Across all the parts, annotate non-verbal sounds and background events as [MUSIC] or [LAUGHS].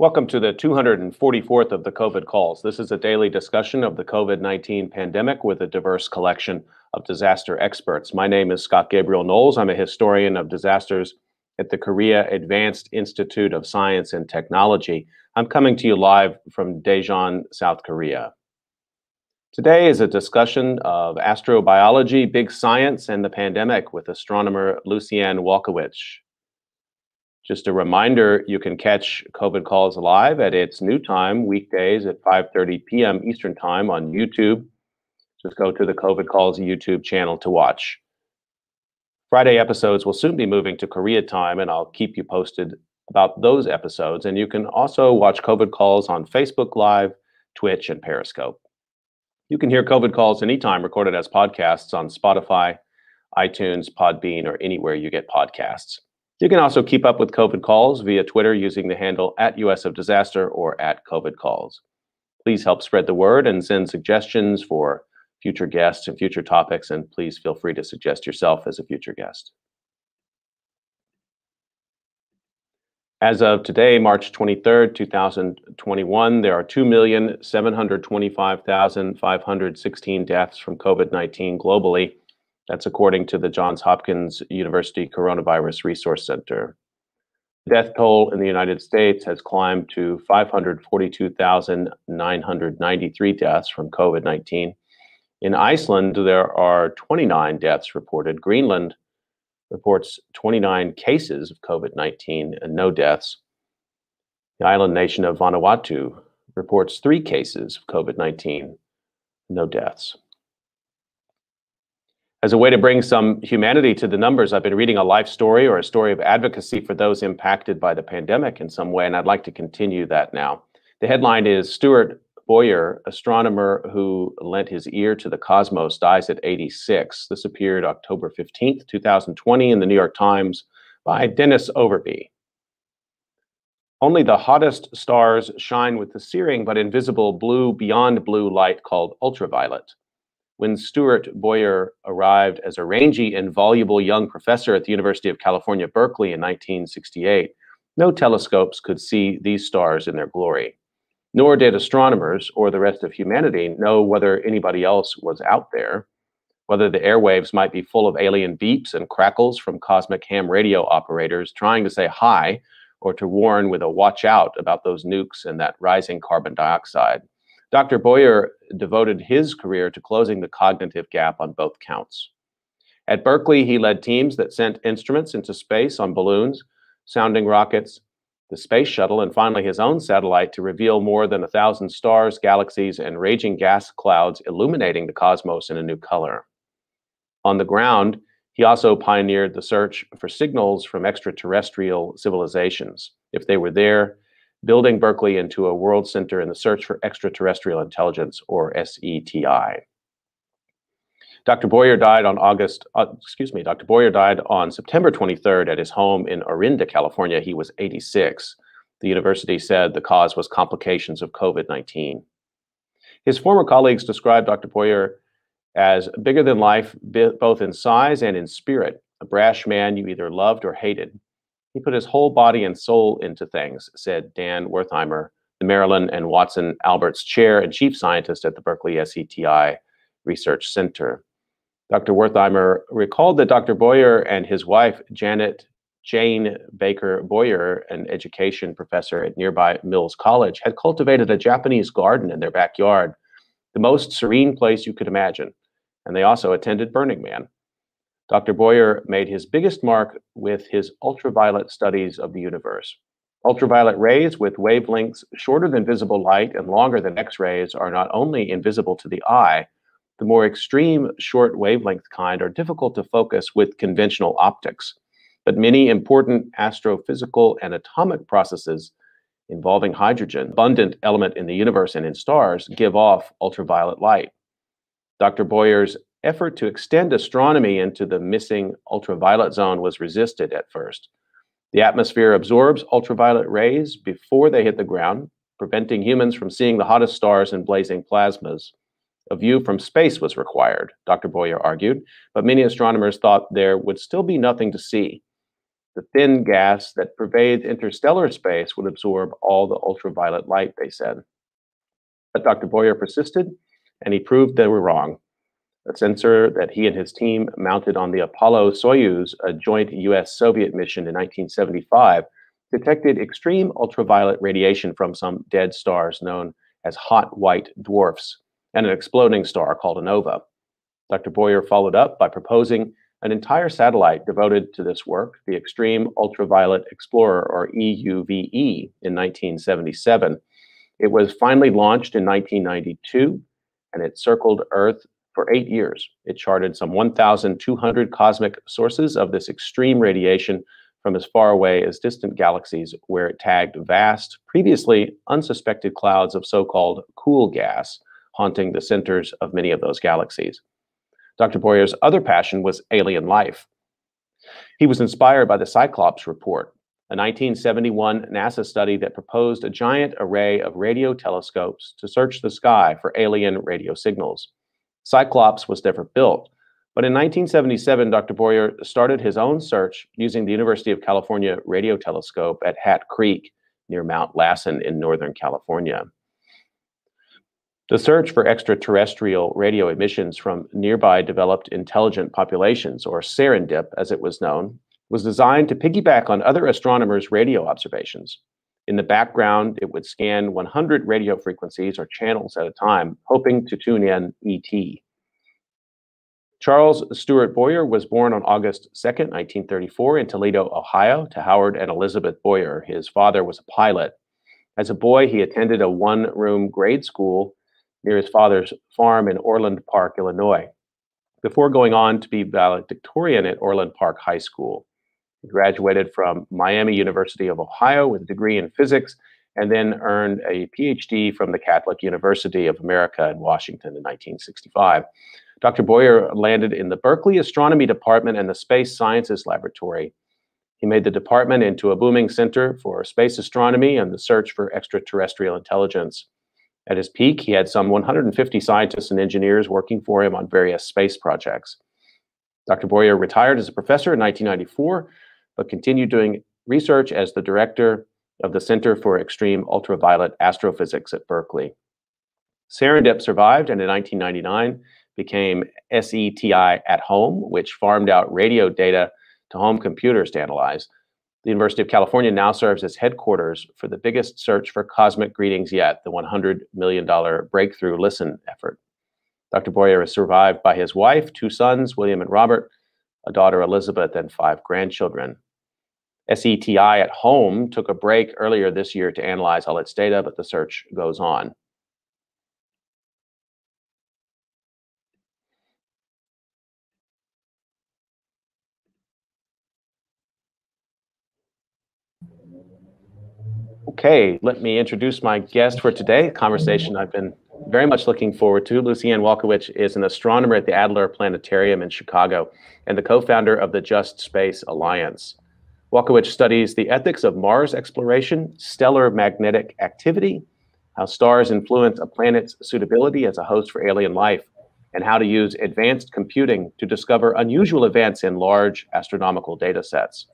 Welcome to the 244th of the COVID calls. This is a daily discussion of the COVID 19 pandemic with a diverse collection of disaster experts. My name is Scott Gabriel Knowles. I'm a historian of disasters at the Korea Advanced Institute of Science and Technology. I'm coming to you live from Daejeon, South Korea. Today is a discussion of astrobiology, big science, and the pandemic with astronomer Lucianne Walkowicz. Just a reminder, you can catch COVID Calls live at its new time, weekdays at 5.30 p.m. Eastern Time on YouTube. Just go to the COVID Calls YouTube channel to watch. Friday episodes will soon be moving to Korea time, and I'll keep you posted about those episodes. And you can also watch COVID Calls on Facebook Live, Twitch, and Periscope. You can hear COVID Calls anytime recorded as podcasts on Spotify, iTunes, Podbean, or anywhere you get podcasts. You can also keep up with COVID calls via Twitter using the handle at US of Disaster or at COVID calls. Please help spread the word and send suggestions for future guests and future topics, and please feel free to suggest yourself as a future guest. As of today, March 23rd, 2021, there are 2,725,516 deaths from COVID 19 globally that's according to the Johns Hopkins University Coronavirus Resource Center. The death toll in the United States has climbed to 542,993 deaths from COVID 19. In Iceland, there are 29 deaths reported. Greenland reports 29 cases of COVID 19 and no deaths. The island nation of Vanuatu reports three cases of COVID 19, no deaths. As a way to bring some humanity to the numbers, I've been reading a life story or a story of advocacy for those impacted by the pandemic in some way, and I'd like to continue that now. The headline is Stuart Bowyer, astronomer who lent his ear to the cosmos, dies at 86. This appeared October 15th, 2020, in the New York Times by Dennis Overbye. Only the hottest stars shine with the searing but invisible blue beyond blue light called ultraviolet. When Stuart Bowyer arrived as a rangy and voluble young professor at the University of California, Berkeley in 1968, no telescopes could see these stars in their glory. Nor did astronomers or the rest of humanity know whether anybody else was out there, whether the airwaves might be full of alien beeps and crackles from cosmic ham radio operators trying to say hi or to warn with a watch out about those nukes and that rising carbon dioxide. Dr. Bowyer devoted his career to closing the cognitive gap on both counts. At Berkeley, he led teams that sent instruments into space on balloons, sounding rockets, the space shuttle, and finally his own satellite to reveal more than a thousand stars, galaxies, and raging gas clouds illuminating the cosmos in a new color. On the ground, he also pioneered the search for signals from extraterrestrial civilizations. If they were there, building Berkeley into a world center in the search for extraterrestrial intelligence, or SETI. Dr. Bowyer died on August, uh, excuse me, Dr. Bowyer died on September 23rd at his home in Orinda, California. He was 86. The university said the cause was complications of COVID 19. His former colleagues described Dr. Bowyer as bigger than life, both in size and in spirit, a brash man you either loved or hated. He put his whole body and soul into things, said Dan Wertheimer, the Marilyn and Watson Alberts Chair and Chief Scientist at the Berkeley SETI Research Center. Dr. Wertheimer recalled that Dr. Bowyer and his wife, Janet Jane Baker Bowyer, an education professor at nearby Mills College, had cultivated a Japanese garden in their backyard, the most serene place you could imagine. And they also attended Burning Man. Dr. Bowyer made his biggest mark with his ultraviolet studies of the universe. Ultraviolet rays with wavelengths shorter than visible light and longer than X rays are not only invisible to the eye, the more extreme short wavelength kind are difficult to focus with conventional optics. But many important astrophysical and atomic processes involving hydrogen, abundant element in the universe and in stars, give off ultraviolet light. Dr. Bowyer's effort to extend astronomy into the missing ultraviolet zone was resisted at first. The atmosphere absorbs ultraviolet rays before they hit the ground, preventing humans from seeing the hottest stars and blazing plasmas. A view from space was required, Dr. Bowyer argued, but many astronomers thought there would still be nothing to see. The thin gas that pervades interstellar space would absorb all the ultraviolet light, they said. But Dr. Bowyer persisted, and he proved they were wrong. A sensor that he and his team mounted on the Apollo Soyuz, a joint US Soviet mission in 1975, detected extreme ultraviolet radiation from some dead stars known as hot white dwarfs and an exploding star called a nova. Dr. Bowyer followed up by proposing an entire satellite devoted to this work, the Extreme Ultraviolet Explorer, or EUVE, in 1977. It was finally launched in 1992, and it circled Earth for eight years. It charted some 1,200 cosmic sources of this extreme radiation from as far away as distant galaxies, where it tagged vast, previously unsuspected clouds of so called cool gas haunting the centers of many of those galaxies. Dr. Bowyer's other passion was alien life. He was inspired by the Cyclops report, a 1971 NASA study that proposed a giant array of radio telescopes to search the sky for alien radio signals. Cyclops was never built, but in 1977, Dr. Bowyer started his own search using the University of California radio telescope at Hat Creek near Mount Lassen in Northern California. The search for extraterrestrial radio emissions from nearby developed intelligent populations, or SERENDIP as it was known, was designed to piggyback on other astronomers' radio observations. In the background, it would scan 100 radio frequencies or channels at a time, hoping to tune in ET. Charles Stuart Bowyer was born on August 2, 1934, in Toledo, Ohio, to Howard and Elizabeth Bowyer. His father was a pilot. As a boy, he attended a one room grade school near his father's farm in Orland Park, Illinois, before going on to be valedictorian at Orland Park High School. He graduated from Miami University of Ohio with a degree in physics and then earned a PhD from the Catholic University of America in Washington in 1965. Dr. Bowyer landed in the Berkeley Astronomy Department and the Space Sciences Laboratory. He made the department into a booming center for space astronomy and the search for extraterrestrial intelligence. At his peak, he had some 150 scientists and engineers working for him on various space projects. Dr. Bowyer retired as a professor in 1994, but continued doing research as the director of the Center for Extreme Ultraviolet Astrophysics at Berkeley. SERENDIP survived and in 1999 became SETI at Home, which farmed out radio data to home computers to analyze. The University of California now serves as headquarters for the biggest search for cosmic greetings yet, the $100 million Breakthrough Listen effort. Dr. Bowyer is survived by his wife, two sons, William and Robert, a daughter, Elizabeth, and five grandchildren. SETI at Home took a break earlier this year to analyze all its data, but the search goes on. Okay, let me introduce my guest for today, a conversation I've been very much looking forward to. Lucianne Walkowicz is an astronomer at the Adler Planetarium in Chicago and the co-founder of the Just Space Alliance. Walkowicz studies the ethics of Mars exploration, stellar magnetic activity, how stars influence a planet's suitability as a host for alien life, and how to use advanced computing to discover unusual events in large astronomical data sets.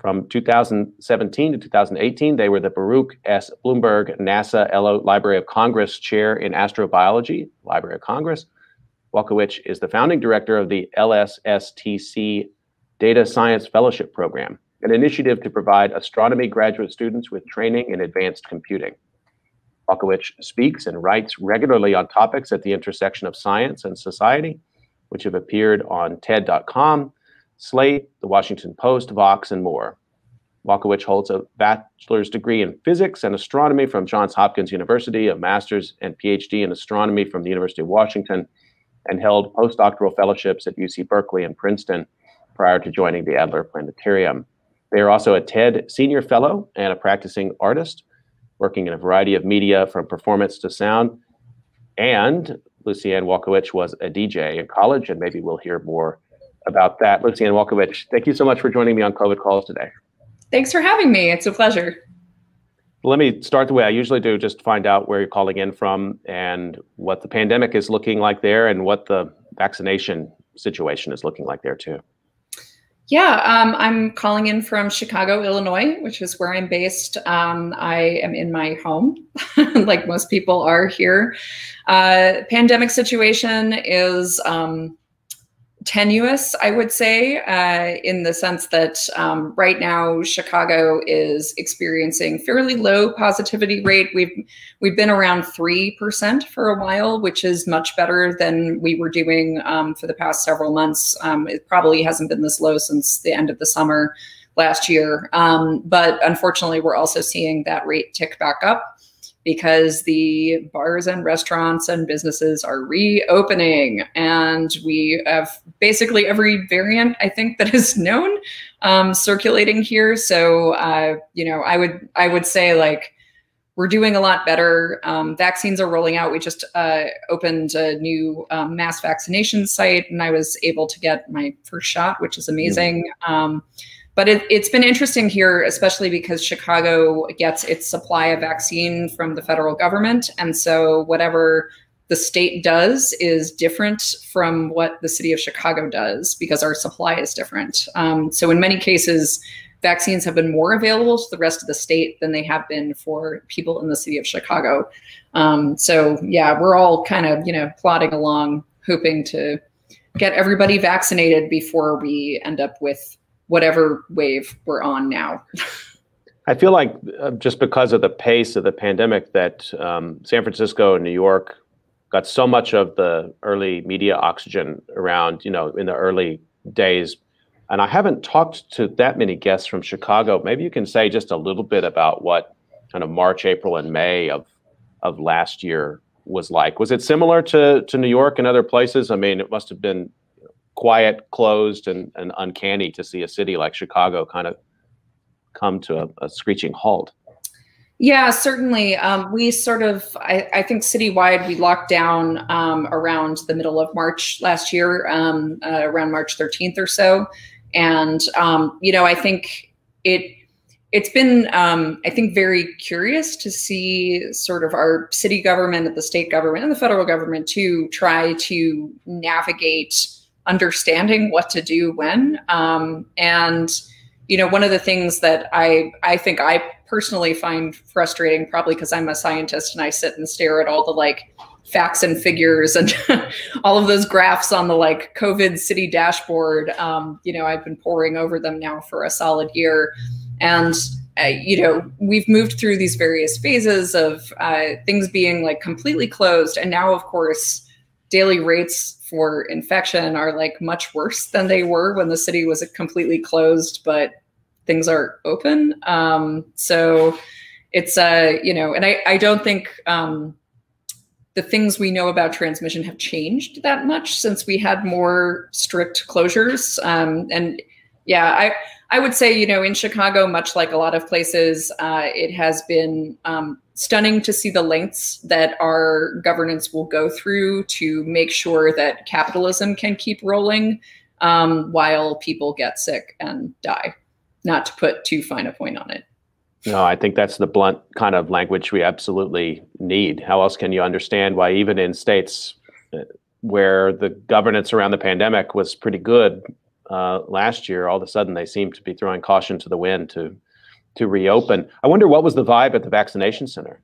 From 2017 to 2018, they were the Baruch S. Blumberg NASA Library of Congress Chair in Astrobiology, Library of Congress. Walkowicz is the founding director of the LSSTC Data Science Fellowship Program, an initiative to provide astronomy graduate students with training in advanced computing. Walkowicz speaks and writes regularly on topics at the intersection of science and society, which have appeared on TED.com, Slate, The Washington Post, Vox, and more. Walkowicz holds a bachelor's degree in physics and astronomy from Johns Hopkins University, a master's and PhD in astronomy from the University of Washington, and held postdoctoral fellowships at UC Berkeley and Princeton prior to joining the Adler Planetarium. They are also a TED Senior Fellow and a practicing artist, working in a variety of media from performance to sound. And Lucianne Walkowicz was a DJ in college, and maybe we'll hear more about that. Lucianne Walkowicz, thank you so much for joining me on COVID Calls today. Thanks for having me. It's a pleasure. Let me start the way I usually do, just find out where you're calling in from and what the pandemic is looking like there and what the vaccination situation is looking like there too. Yeah, um, I'm calling in from Chicago, Illinois, which is where I'm based. Um, I am in my home, [LAUGHS] like most people are here. Uh, pandemic situation is um, tenuous, I would say, uh, in the sense that um, right now Chicago is experiencing fairly low positivity rate. We've we've been around three percent for a while, which is much better than we were doing um, for the past several months. Um, it probably hasn't been this low since the end of the summer last year, um, but unfortunately, we're also seeing that rate tick back up because the bars and restaurants and businesses are reopening. And we have basically every variant i think that is known um, circulating here. So uh, you know i would i would say like we're doing a lot better. Um, vaccines are rolling out. We just uh, opened a new um, mass vaccination site and i was able to get my first shot which is amazing. Mm but it, has been interesting here, especially because Chicago gets its supply of vaccine from the federal government. And so whatever the state does is different from what the city of Chicago does because our supply is different. Um, so in many cases, vaccines have been more available to the rest of the state than they have been for people in the city of Chicago. Um, so yeah, we're all kind of, you know, plodding along, hoping to get everybody vaccinated before we end up with whatever wave we're on now. I feel like uh, just because of the pace of the pandemic, that um, San Francisco and New York got so much of the early media oxygen around, you know, in the early days. And I haven't talked to that many guests from Chicago. Maybe you can say just a little bit about what kind of March, April, and May of of last year was like. Was it similar to to New York and other places? I mean, it must have been quiet, closed, and, and uncanny to see a city like Chicago kind of come to a, a screeching halt. Yeah, certainly. Um, we sort of, I, I, think citywide, we locked down um, around the middle of March last year, um, uh, around March 13th or so. And, um, you know, I think it, it's been, um, I think, very curious to see sort of our city government the state government and the federal government to try to navigate understanding what to do when. Um, and you know, one of the things that I I think I personally find frustrating, probably because I'm a scientist and I sit and stare at all the like facts and figures and [LAUGHS] all of those graphs on the like COVID city dashboard. Um, you know, I've been poring over them now for a solid year, and uh, you know, we've moved through these various phases of uh, things being like completely closed, and now, of course, daily rates for infection are like much worse than they were when the city was completely closed, but things are open. Um, so it's uh, you know, and I, I don't think um, the things we know about transmission have changed that much since we had more strict closures. Um, and yeah, I I would say, you know, in Chicago, much like a lot of places, uh, it has been um, stunning to see the lengths that our governance will go through to make sure that capitalism can keep rolling um, while people get sick and die. Not to put too fine a point on it. No, I think that's the blunt kind of language we absolutely need. How else can you understand why, even in states uh, where the governance around the pandemic was pretty good, uh, last year, all of a sudden they seem to be throwing caution to the wind to to reopen. I wonder what was the vibe at the vaccination center.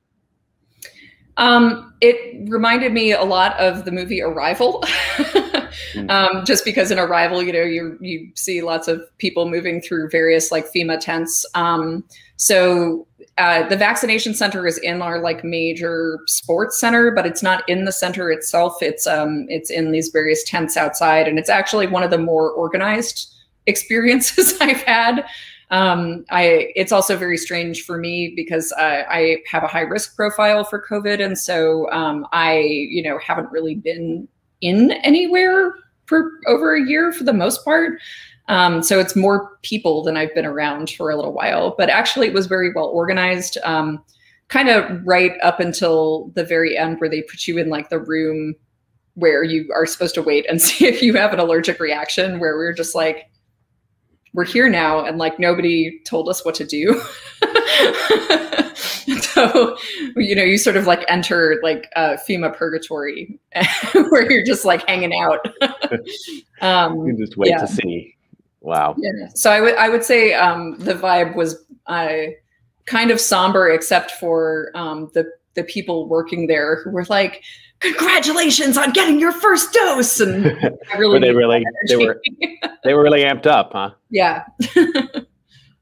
Um, it reminded me a lot of the movie Arrival, [LAUGHS] mm. um, just because in Arrival, you know, you you see lots of people moving through various like FEMA tents. Um, so uh, the vaccination center is in our like major sports center, but it's not in the center itself. It's um it's in these various tents outside, and it's actually one of the more organized [LAUGHS] experiences [LAUGHS] I've had. Um, I it's also very strange for me because I, I have a high risk profile for COVID, and so um, I you know haven't really been in anywhere for over a year for the most part. Um, so it's more people than I've been around for a little while, but actually it was very well organized. Um, kind of right up until the very end where they put you in like the room where you are supposed to wait and [LAUGHS] see if you have an allergic reaction where we're just like, we're here now and like nobody told us what to do. [LAUGHS] [LAUGHS] so, you know, you sort of like enter like uh, FEMA purgatory [LAUGHS] where you're just like hanging out. [LAUGHS] um, you just wait yeah. to see Wow. Yeah. So I would I would say um, the vibe was uh, kind of somber, except for um, the the people working there who were like, "Congratulations on getting your first dose!" And I really were they really they were they were really amped up, huh? Yeah.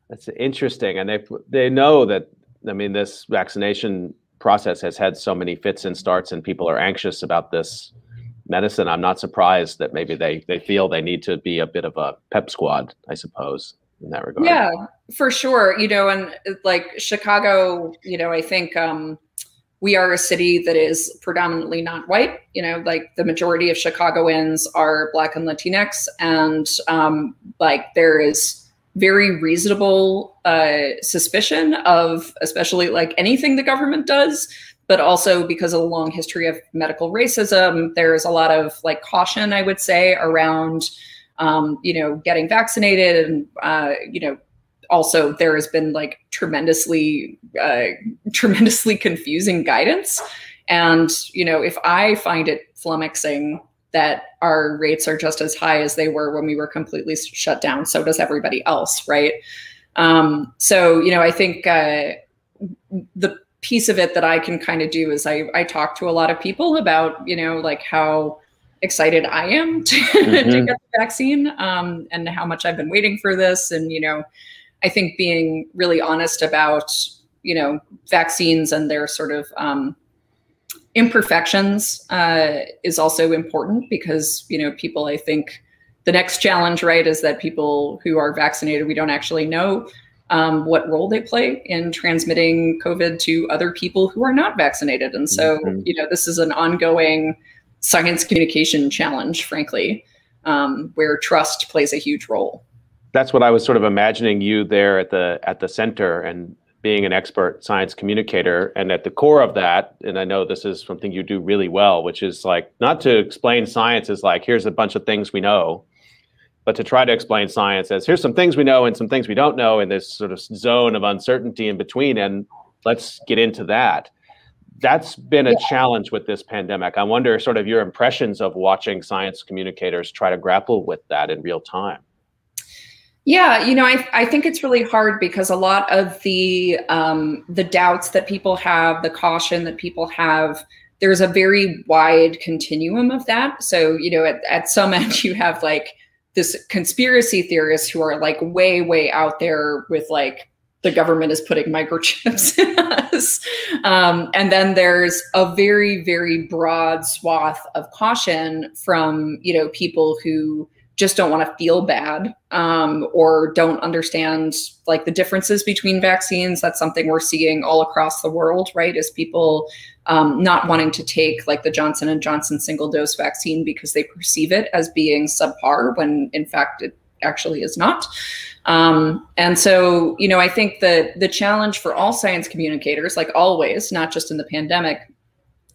That's interesting, and they they know that. I mean, this vaccination process has had so many fits and starts, and people are anxious about this medicine. I'm not surprised that maybe they they feel they need to be a bit of a pep squad, I suppose, in that regard. Yeah, for sure. You know, and like Chicago, you know, I think um, we are a city that is predominantly not white. You know, like the majority of Chicagoans are Black and Latinx, and um, like there is very reasonable uh, suspicion of, especially like anything the government does, but also because of a long history of medical racism, there's a lot of like caution, I would say, around, um, you know, getting vaccinated and, uh, you know, also there has been like tremendously, uh, [LAUGHS] tremendously confusing guidance. And, you know, if I find it flummoxing that our rates are just as high as they were when we were completely shut down. So does everybody else, right? Um, so you know, I think uh, the piece of it that I can kind of do is I I talk to a lot of people about you know like how excited I am [LAUGHS] to, mm-hmm. to get the vaccine um, and how much I've been waiting for this, and you know, I think being really honest about you know vaccines and their sort of um, imperfections uh, is also important because you know people i think the next challenge right is that people who are vaccinated we don't actually know um, what role they play in transmitting covid to other people who are not vaccinated and so mm-hmm. you know this is an ongoing science communication challenge frankly um, where trust plays a huge role that's what i was sort of imagining you there at the at the center and being an expert science communicator. And at the core of that, and I know this is something you do really well, which is like not to explain science as like, here's a bunch of things we know, but to try to explain science as here's some things we know and some things we don't know in this sort of zone of uncertainty in between. And let's get into that. That's been a yeah. challenge with this pandemic. I wonder, sort of, your impressions of watching science communicators try to grapple with that in real time. Yeah, you know, I, I think it's really hard because a lot of the um, the doubts that people have, the caution that people have, there's a very wide continuum of that. So, you know, at, at some [LAUGHS] end you have like this conspiracy theorists who are like way, way out there with like the government is putting [LAUGHS] microchips in us. Um, and then there's a very, very broad swath of caution from, you know, people who just don't want to feel bad um, or don't understand like the differences between vaccines. That's something we're seeing all across the world right is people um, not wanting to take like the johnson and johnson single dose vaccine because they perceive it as being subpar when in fact it actually is not. Um, and so you know i think that the challenge for all science communicators like always not just in the pandemic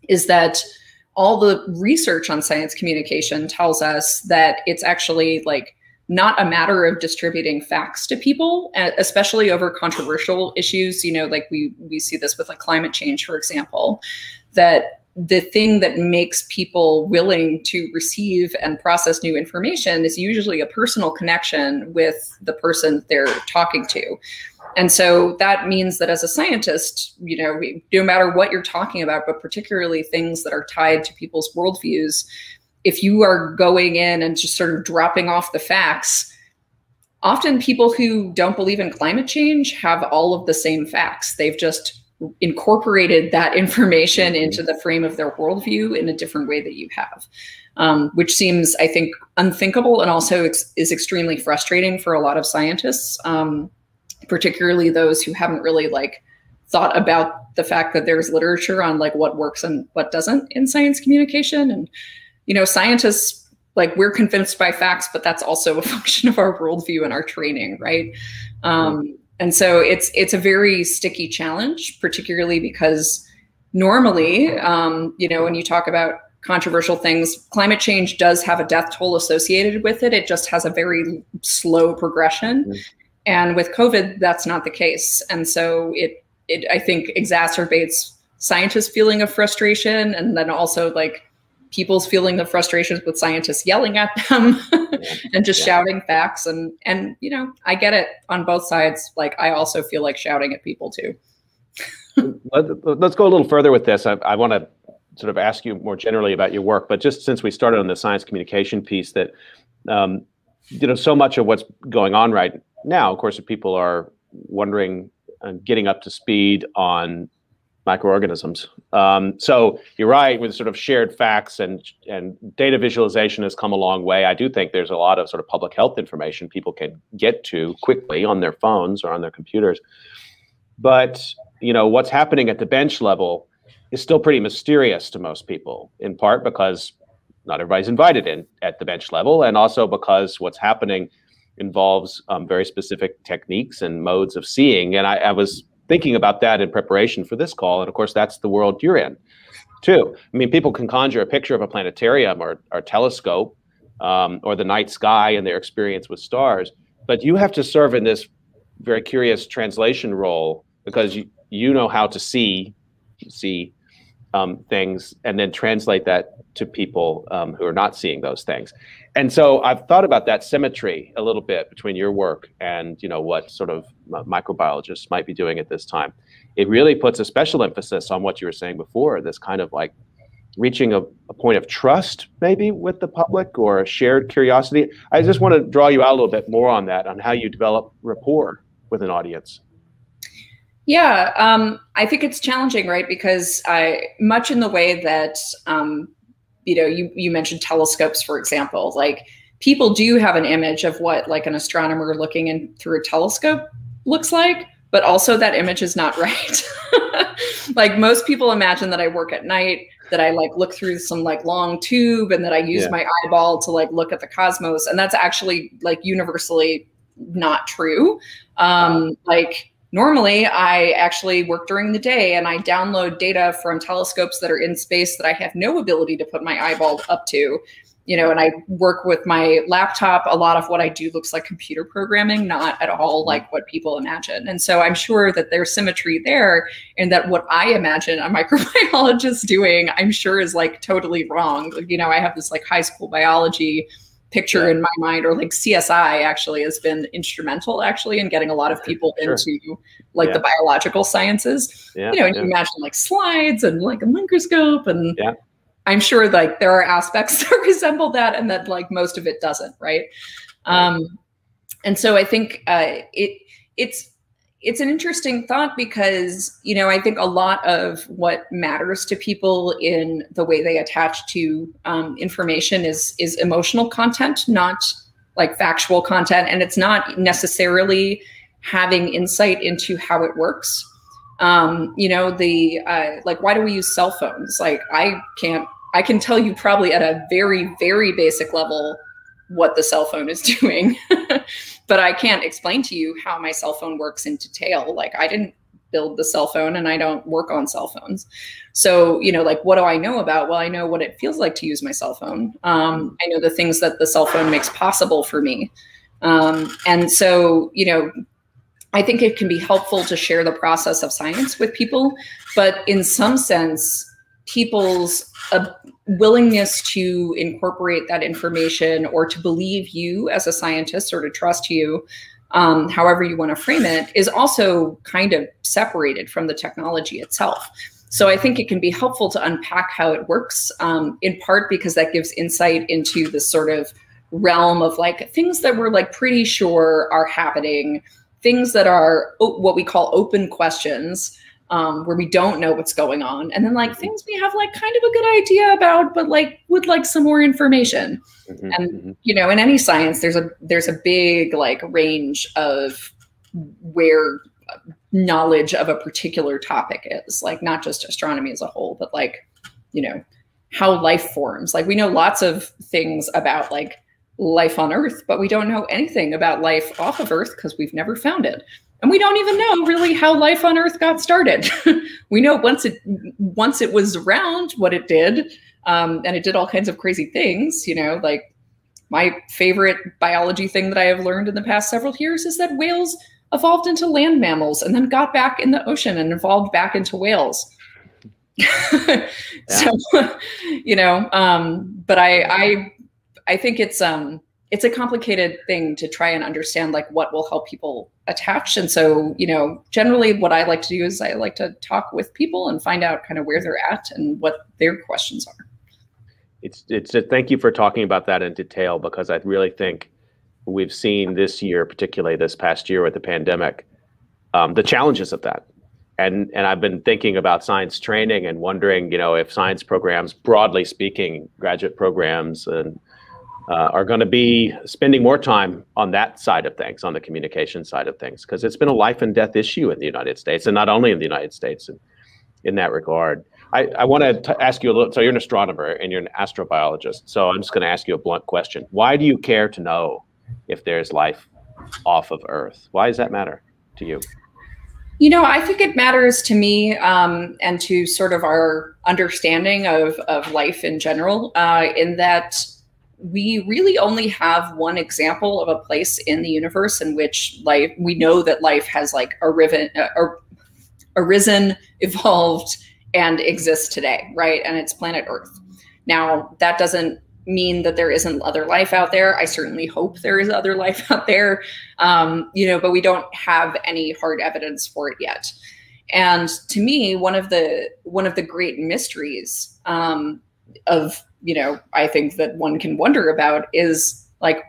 is that all the research on science communication tells us that it's actually like not a matter of distributing facts to people especially over controversial issues. You know like we we see this with like climate change for example that the thing that makes people willing to receive and process new information is usually a personal connection with the person they're talking to and so that means that as a scientist, you know, no matter what you're talking about, but particularly things that are tied to people's worldviews, if you are going in and just sort of dropping off the facts, often people who don't believe in climate change have all of the same facts. They've just incorporated that [LAUGHS] information mm-hmm. into the frame of their worldview in a different way that you have, um, which seems, I think, unthinkable and also ex is extremely frustrating for a lot of scientists. Um, particularly those who haven't really like thought about the fact that there's literature on like what works and what doesn't in science communication. And you know scientists like we're convinced by facts but that's also a [LAUGHS] function of our worldview and our training right? Um, and so it's it's a very sticky challenge particularly because normally um, you know when you talk about controversial things climate change does have a death toll associated with it. It just has a very slow progression. Mm -hmm. And with COVID, that's not the case. And so it, it I think, exacerbates scientists' feeling of frustration and then also like people's feeling of frustrations with scientists yelling at them [LAUGHS] and just yeah. shouting facts. And and you know i get it on both sides. Like i also feel like shouting at people too. Let, us go a little further with this. I, I want to sort of ask you more generally about your work but just since we started on the science communication piece that um, you know so much of what's going on right now of course if people are wondering and getting up to speed on microorganisms. Um, so you're right with sort of shared facts and and data visualization has come a long way. I do think there's a lot of sort of public health information people can get to quickly on their phones or on their computers. But you know what's happening at the bench level is still pretty mysterious to most people, in part because not everybody's invited in at the bench level, and also because what's happening involves um, very specific techniques and modes of seeing. And I, I was thinking about that in preparation for this call. And of course, that's the world you're in too. I mean, people can conjure a picture of a planetarium or, or telescope um, or the night sky and their experience with stars, but you have to serve in this very curious translation role because you, you know how to see see um, things and then translate that to people um, who are not seeing those things. And so I've thought about that symmetry a little bit between your work and you know what sort of microbiologists might be doing at this time. It really puts a special emphasis on what you were saying before, this kind of like reaching a, a point of trust maybe with the public or a shared curiosity. I just want to draw you out a little bit more on that, on how you develop rapport with an audience. Yeah, um, I think it's challenging, right? Because I much in the way that um, you know, you you mentioned telescopes, for example. Like people do have an image of what like an astronomer looking in through a telescope looks like, but also that image is not [LAUGHS] right. like most people imagine that I work at night, that I like look through some like long tube and that I use yeah. my eyeball to like look at the cosmos. And that's actually like universally not true. Um, like Normally, I actually work during the day and I download data from telescopes that are in space that I have no ability to put my eyeball up to. You know, and I work with my laptop. A lot of what I do looks like computer programming, not at all mm-hmm. like what people imagine. And so I'm sure that there's symmetry there, and that what I imagine a [LAUGHS] microbiologist doing, I'm sure is like totally wrong. You know, I have this like high school biology picture yeah. in my mind or like csi actually has been instrumental actually in getting a lot of people sure. into like yeah. the biological sciences yeah. you know and you imagine like slides and like a microscope and i'm sure like there are aspects [LAUGHS] that resemble that and that like most of it doesn't right, right. um and so i think uh it it's it's an interesting thought because you know i think a lot of what matters to people in the way they attach to um, information is is emotional content not like factual content. And it's not necessarily having insight into how it works. Um, you know the uh, like why do we use cell phones? Like i can't i can tell you probably at a very very basic level what the cell phone is [LAUGHS] doing but I can't explain to you how my cell phone works in detail. Like I didn't build the cell phone and I don't work on cell phones. So, you know, like what do I know about? Well, I know what it feels like to use my cell phone. Um, I know the things that the cell phone makes possible for me. Um, and so, you know, I think it can be helpful to share the process of science with people, but in some sense, people's uh, willingness to incorporate that information or to believe you as a scientist or to trust you um, however you want to frame it is also kind of separated from the technology itself. So i think it can be helpful to unpack how it works um, in part because that gives insight into the sort of realm of like things that we're like pretty sure are happening things that are what we call open questions um, where we don't know what's going on, and then like things we have like kind of a good idea about, but like would like some more information. Mm-hmm, and mm-hmm. you know, in any science, there's a there's a big like range of where knowledge of a particular topic is, like not just astronomy as a whole, but like you know how life forms. Like we know lots of things about like life on Earth, but we don't know anything about life off of Earth because we've never found it and we don't even know really how life on earth got started. [LAUGHS] We know once it once it was around what it did um, and it did all kinds of crazy things you know like my favorite biology thing that i have learned in the past several years is that whales evolved into land mammals and then got back in the ocean and evolved back into whales. [LAUGHS] So, [LAUGHS] you know, um, but I, I, I think it's um, it's a complicated thing to try and understand like what will help people attach. And so, you know, generally what I like to do is I like to talk with people and find out kind of where they're at and what their questions are. It's it's a, thank you for talking about that in detail because I really think we've seen this year, particularly this past year with the pandemic, um, the challenges of that. And and I've been thinking about science training and wondering, you know, if science programs, broadly speaking, graduate programs and are going to be spending more time on that side of things, on the communication side of things, because it's been a life and death issue in the United States, and not only in the United States in, in that regard. I, I want to ask you a little. So you're an astronomer and you're an astrobiologist. So I'm just going to ask you a blunt question. Why do you care to know if there's life off of Earth? Why does that matter to you? You know, I think it matters to me um, and to sort of our understanding of, of life in general, uh, in that we really only have one example of a place in the universe in which life we know that life has like arisen, uh, [LAUGHS] arisen evolved and exists today right? And it's planet earth. Now that doesn't mean that there isn't other life out there. I certainly hope there is other [LAUGHS] life out there um, you know but we don't have any hard evidence for it yet. And to me one of the one of the great mysteries um, of you know, I think that one can wonder about is like,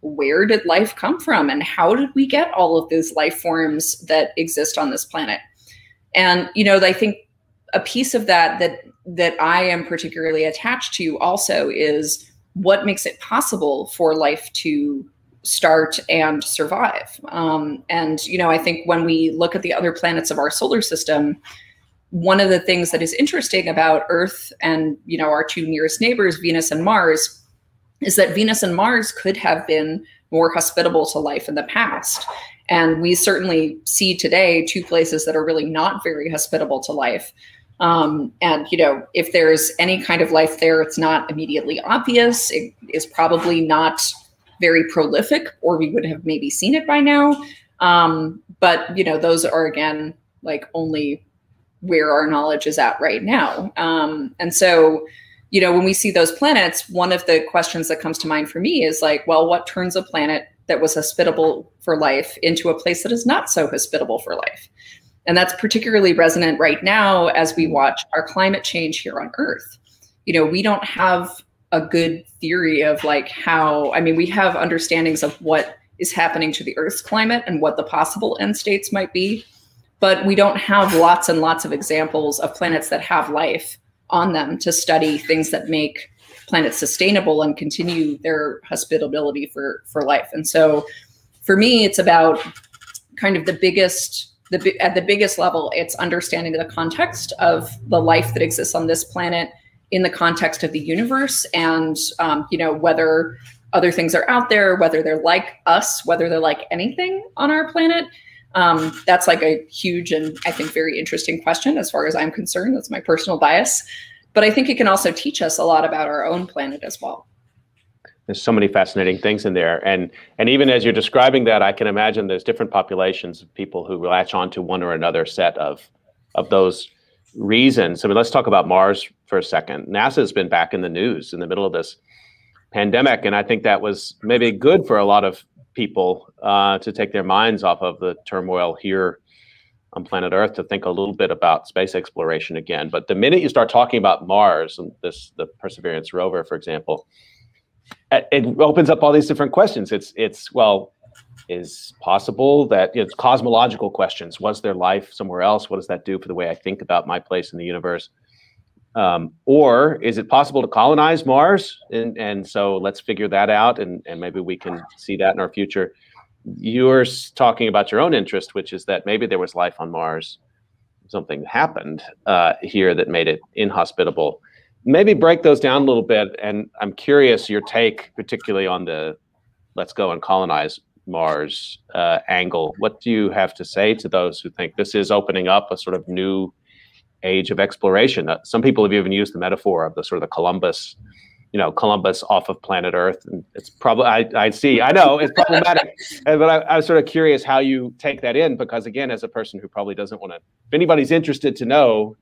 where did life come from and how did we get all of these life forms that exist on this planet? And, you know, I think a piece of that that that I am particularly attached to also is what makes it possible for life to start and survive. Um, and you know, I think when we look at the other planets of our solar system, one of the things that is interesting about Earth and you know our two nearest neighbors, Venus and Mars, is that Venus and Mars could have been more hospitable to life in the past. And we certainly see today two places that are really not very hospitable to life. Um, and you know, if there's any kind of life there, it's not immediately obvious. It is probably not very prolific, or we would have maybe seen it by now. Um, but you know, those are again like only where our knowledge is at right now. Um, and so, you know, when we see those planets, one of the questions that comes to mind for me is like, well, what turns a planet that was hospitable for life into a place that is not so hospitable for life? And that's particularly resonant right now as we watch our climate change here on Earth. You know, we don't have a good theory of like how, I mean, we have understandings of what is happening to the Earth's climate and what the possible end states might be but we don't have lots and lots of examples of planets that have life on them to study things that make planets sustainable and continue their hospitability for for life. And so for me it's about kind of the biggest the at the biggest level it's understanding the context of the life that exists on this planet in the context of the universe and um, you know whether other things are out there whether they're like us whether they're like anything on our planet um, that's like a huge and I think very interesting question as far as I'm concerned. That's my personal bias. But I think it can also teach us a lot about our own planet as well. There's so many fascinating things in there. And and even as you're describing that, I can imagine there's different populations of people who latch on to one or another set of of those reasons. I mean, let's talk about Mars for a second. NASA has been back in the news in the middle of this pandemic, and I think that was maybe good for a lot of people uh, to take their minds off of the turmoil here on planet Earth to think a little bit about space exploration again. But the minute you start talking about Mars and this, the Perseverance rover, for example, it opens up all these different questions. It's it's well, is possible that it's cosmological questions. Was there life somewhere else? What does that do for the way I think about my place in the universe? Um, or is it possible to colonize Mars? And, and so let's figure that out, and, and maybe we can see that in our future. You're talking about your own interest, which is that maybe there was life on Mars. Something happened uh, here that made it inhospitable. Maybe break those down a little bit. And I'm curious your take, particularly on the let's go and colonize Mars uh, angle. What do you have to say to those who think this is opening up a sort of new age of exploration. Uh, some people have even used the metaphor of the sort of the Columbus, you know, Columbus off of planet Earth. And it's probably, I, I see, I know it's problematic. [LAUGHS] but I, I, was sort of curious how you take that in, because again, as a person who probably doesn't want to, if anybody's interested to know,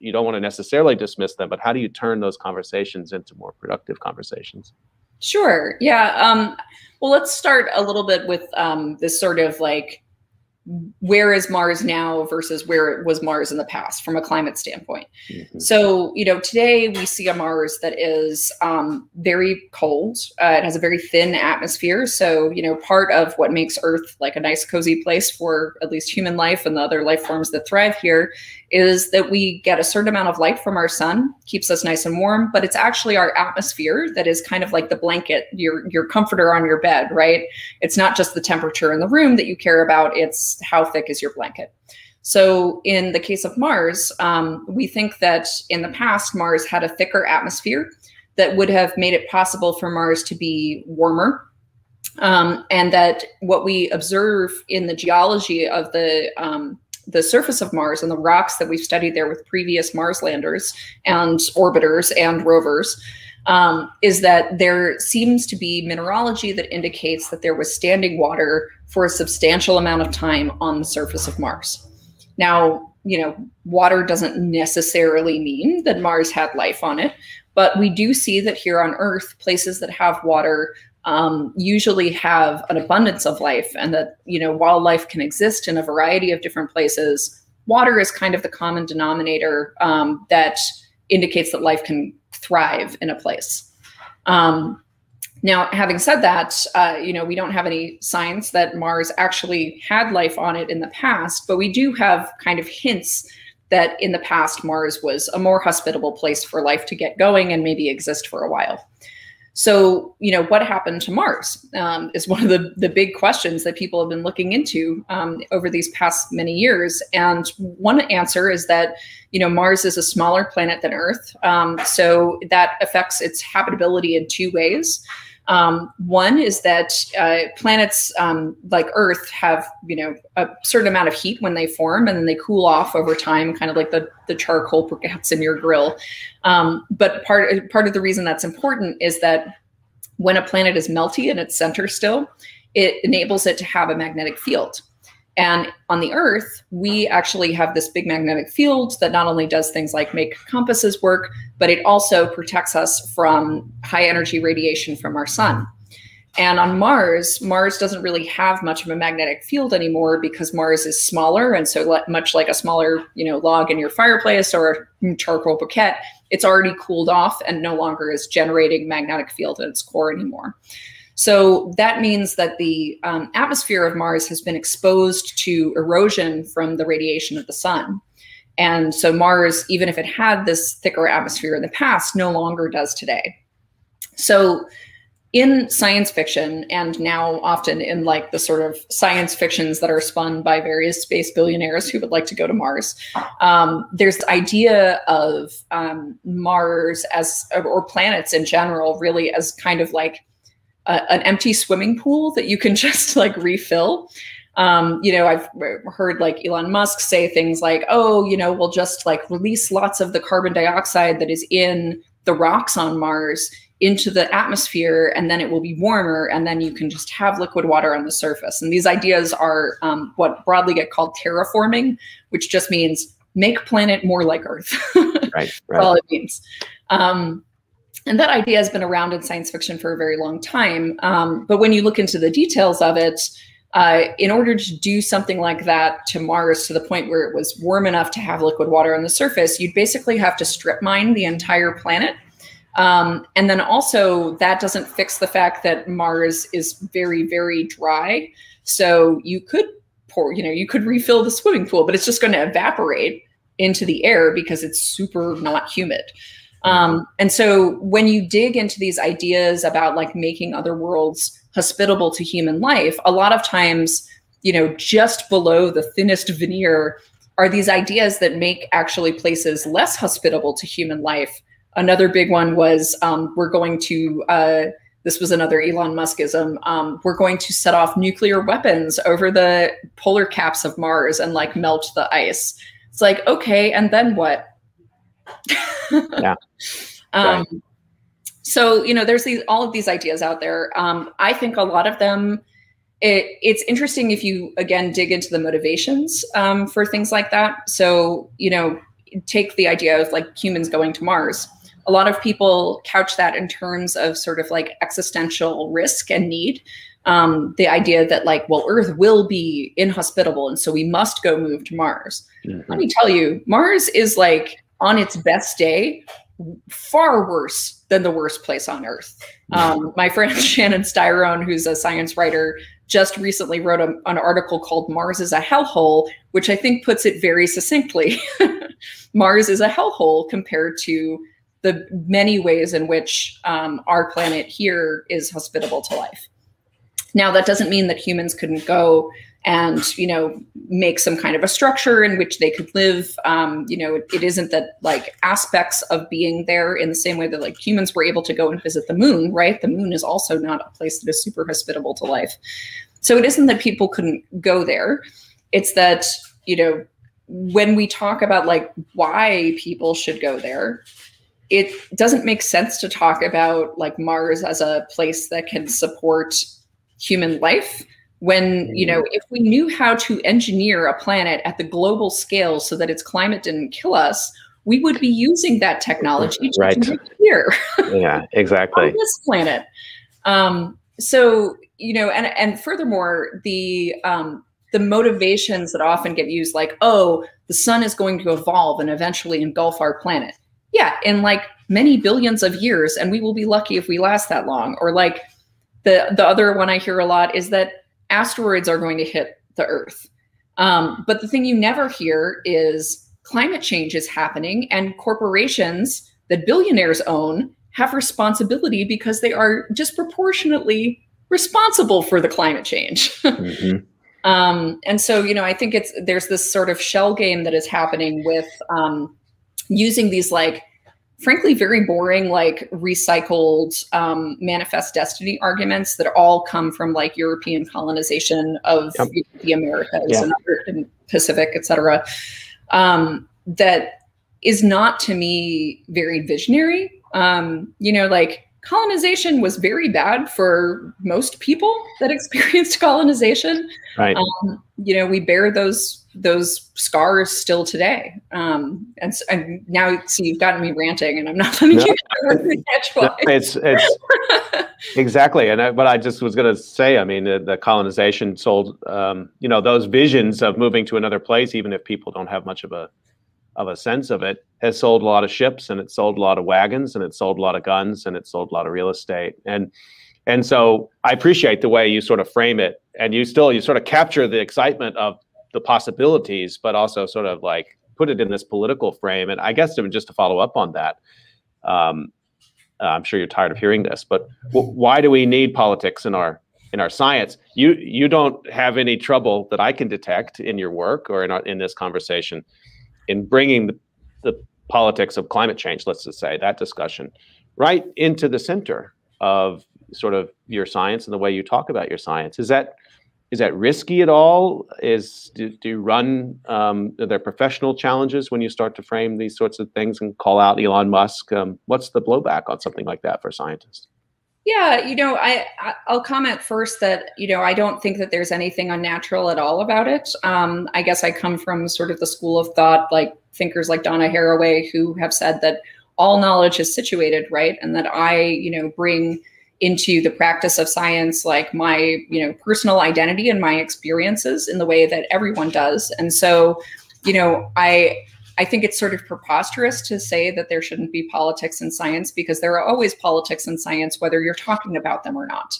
you don't want to necessarily dismiss them, but how do you turn those conversations into more productive conversations? Sure. Yeah. Um, well, let's start a little bit with um, this sort of like where is Mars now versus where it was Mars in the past from a climate standpoint. Mm-hmm. So, you know, today we see a Mars that is um, very cold. Uh, it has a very thin atmosphere. So, you know, part of what makes Earth like a nice, cozy place for at least human life and the other life forms that thrive here is that we get a certain amount of light from our sun, keeps us nice and warm, but it's actually our atmosphere that is kind of like the blanket, your your comforter on your bed, right? It's not just the temperature in the room that you care about, it's how thick is your blanket. So in the case of Mars, um, we think that in the past, Mars had a thicker atmosphere that would have made it possible for Mars to be warmer. Um, and that what we observe in the geology of the um, the surface of Mars and the rocks that we've studied there with previous Mars landers and orbiters and rovers um, is that there seems to be mineralogy that indicates that there was standing water for a substantial amount of time on the surface of Mars. Now, you know, water doesn't necessarily mean that Mars had life on it, but we do see that here on Earth, places that have water um, usually have an abundance of life and that you know while life can exist in a variety of different places water is kind of the common denominator um, that indicates that life can thrive in a place. Um, now having said that uh, you know we don't have any signs that mars actually had life on it in the past but we do have kind of hints that in the past mars was a more hospitable place for life to get going and maybe exist for a while so, you know, what happened to Mars um, is one of the, the big questions that people have been looking into um, over these past many years. And one answer is that, you know, Mars is a smaller planet than Earth. Um, so that affects its habitability in two ways. Um, one is that uh, planets um, like Earth have, you know, a certain amount of heat when they form, and then they cool off over time, kind of like the the charcoal briquettes in your grill. Um, but part part of the reason that's important is that when a planet is melty in its center still, it enables it to have a magnetic field. And on the Earth, we actually have this big magnetic field that not only does things like make compasses work, but it also protects us from high energy radiation from our sun. And on Mars, Mars doesn't really have much of a magnetic field anymore because Mars is smaller. And so much like a smaller, you know, log in your fireplace or a charcoal briquette, it's already cooled off and no longer is generating magnetic field at its core anymore. So that means that the um, atmosphere of Mars has been exposed to erosion from the radiation of the sun. And so Mars, even if it had this thicker atmosphere in the past, no longer does today. So in science fiction and now often in like the sort of science fictions that are spun by various space billionaires who would like to go to mars um, there's the idea of um, mars as or planets in general really as kind of like a, an empty swimming pool that you can [LAUGHS] just like refill. Um, you know, I've heard like Elon Musk say things like, oh, you know, we'll just like release lots of the carbon dioxide that is in the rocks on Mars into the atmosphere and then it will be warmer and then you can just have liquid water on the surface. And these ideas are um, what broadly get called terraforming, which just means make planet more like Earth. [LAUGHS] right, right. all it means. Um, and that idea has been around in science fiction for a very long time. Um, but when you look into the details of it, uh, in order to do something like that to Mars to the point where it was warm enough to have liquid water on the surface, you'd basically have to strip mine the entire planet. Um, and then also, that doesn't fix the fact that Mars is very, very dry. So you could pour, you know, you could refill the swimming pool, but it's just going to evaporate into the air because it's super not humid. Um, and so when you dig into these ideas about like making other worlds hospitable to human life, a lot of times, you know, just below the thinnest veneer are these ideas that make actually places less hospitable to human life. Another big one was um, we're going to, uh, this was another Elon Muskism, um, we're going to set off nuclear weapons over the polar caps of Mars and like melt the ice. It's like, okay, and then what? Yeah. [LAUGHS] Um, right. So you know, there's these all of these ideas out there. Um, I think a lot of them. It, it's interesting if you again dig into the motivations um, for things like that. So you know, take the idea of like humans going to Mars. A lot of people couch that in terms of sort of like existential risk and need. Um, the idea that like, well, Earth will be inhospitable, and so we must go move to Mars. Mm-hmm. Let me tell you, Mars is like on its best day, far worse than the worst place on Earth. Um, my friend [LAUGHS] Shannon Stirone, who's a science writer, just recently wrote a, an article called Mars is a Hellhole, which I think puts it very succinctly. [LAUGHS] Mars is a hellhole compared to the many ways in which um, our planet here is hospitable to life. Now, that doesn't mean that humans couldn't go and you know make some kind of a structure in which they could live. Um, you know it, it isn't that like aspects of being there in the same way that like humans were able to go and visit the moon right? The moon is also not a place that is super hospitable to life. So it isn't that people couldn't go there. It's that you know when we talk about like why people should go there it doesn't make sense to talk about like mars as a place that can support human life when you know mm-hmm. if we knew how to engineer a planet at the global scale so that its climate didn't kill us we would be using that technology right. here. [LAUGHS] Yeah exactly. On this planet. Um, so you know and and furthermore the um, the motivations that often get used like oh the sun is going to evolve and eventually engulf our planet. Yeah in like many billions of years and we will be lucky if we last that long. Or like the the other one i hear a lot is that asteroids are going to hit the Earth. Um, but the thing you never hear is climate change is happening, and corporations that billionaires own have responsibility because they are disproportionately responsible for the climate change. [LAUGHS] mm-hmm. um, and so, you know, I think it's there's this sort of shell game that is happening with um, using these like frankly very boring like recycled um, manifest destiny arguments that all come from like european colonization of yep. the americas yeah. and, other, and pacific etc um, that is not to me very visionary um, you know like colonization was very bad for most people that [LAUGHS] experienced colonization right um, you know we bear those those scars still today. Um, and, and now, see, you've gotten me ranting, and I'm not [LAUGHS] letting no, you catch no, It's it's [LAUGHS] exactly, and I, what I just was going to say. I mean, the, the colonization sold, um, you know, those visions of moving to another place, even if people don't have much of a of a sense of it, has sold a lot of ships, and it sold a lot of wagons, and it sold a lot of guns, and it sold a lot of real estate, and and so I appreciate the way you sort of frame it, and you still you sort of capture the excitement of the possibilities, but also sort of like put it in this political frame. And I guess just to follow up on that, um, I'm sure you're tired of hearing this, but why do we need politics in our in our science? You you don't have any trouble that I can detect in your work or in our, in this conversation in bringing the, the politics of climate change, let's just say that discussion, right into the center of sort of your science and the way you talk about your science. Is that is that risky at all? Is do, do you run um, are there professional challenges when you start to frame these sorts of things and call out Elon Musk? Um, what's the blowback on something like that for scientists? Yeah, you know, I I'll comment first that you know I don't think that there's anything unnatural at all about it. Um, I guess I come from sort of the school of thought, like thinkers like Donna Haraway, who have said that all knowledge is situated, right, and that I you know bring into the practice of science like my you know personal identity and my experiences in the way that everyone does and so you know i i think it's sort of preposterous to say that there shouldn't be politics in science because there are always politics in science whether you're talking about them or not.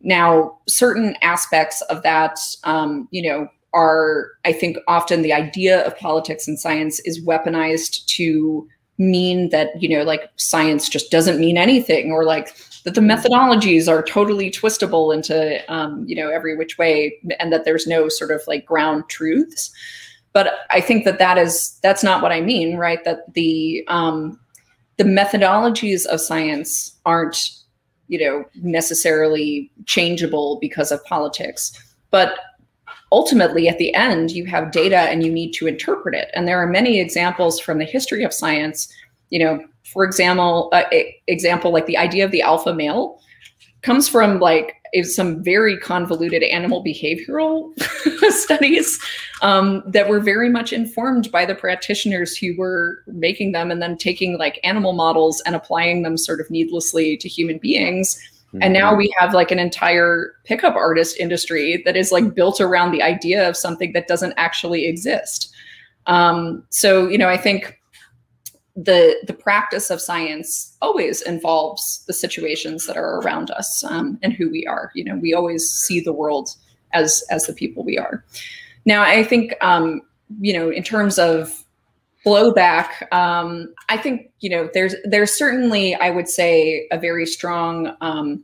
Now certain aspects of that um, you know are i think often the idea of politics in science is weaponized to mean that you know like science just doesn't mean anything or like that the methodologies are totally twistable into um, you know every which way and that there's no sort of like ground truths but i think that that is that's not what i mean right? That the um, the methodologies of science aren't you know necessarily changeable because of politics. But ultimately at the end you have data and you need to interpret it. And there are many examples from the history of science. You know for example, uh, example like the idea of the alpha male comes from like some very convoluted animal behavioral [LAUGHS] studies um, that were very much informed by the practitioners who were making them and then taking like animal models and applying them sort of needlessly to human beings. Mm-hmm. And now mm-hmm. we have like an entire pickup artist industry that is like built around the idea of something that doesn't actually exist. Um, so, you know, I think the the practice of science always involves the situations that are around us um, and who we are. You know, we always see the world as as the people we are. Now, I think um, you know, in terms of blowback, um, I think you know there's there's certainly I would say a very strong um,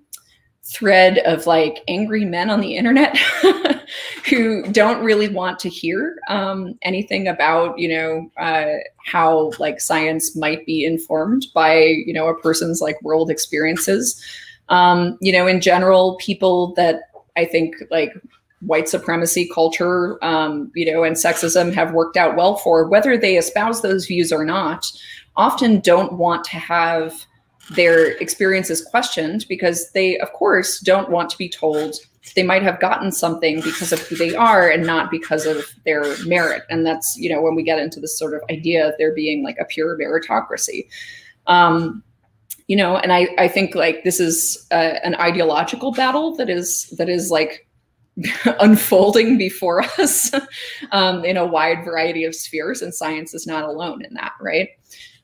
thread of like angry men on the internet [LAUGHS] who don't really want to hear um, anything about you know uh, how like science might be informed by you know a person's like world experiences. Um, you know in general people that i think like white supremacy culture um, you know and sexism have worked out well for whether they espouse those views or not often don't want to have their experience is questioned because they, of course, don't want to be told they might have gotten something because of who they are and not because of their merit. And that's, you know, when we get into this sort of idea of there being like a pure meritocracy. Um, you know, and I, I think like this is uh, an ideological battle that is that is like [LAUGHS] unfolding before [LAUGHS] us um, in a wide variety of spheres, and science is not alone in that, right?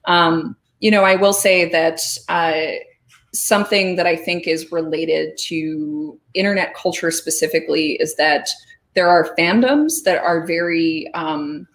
Um, you know, I will say that uh, something that I think is related to internet culture specifically is that there are fandoms that are very, um,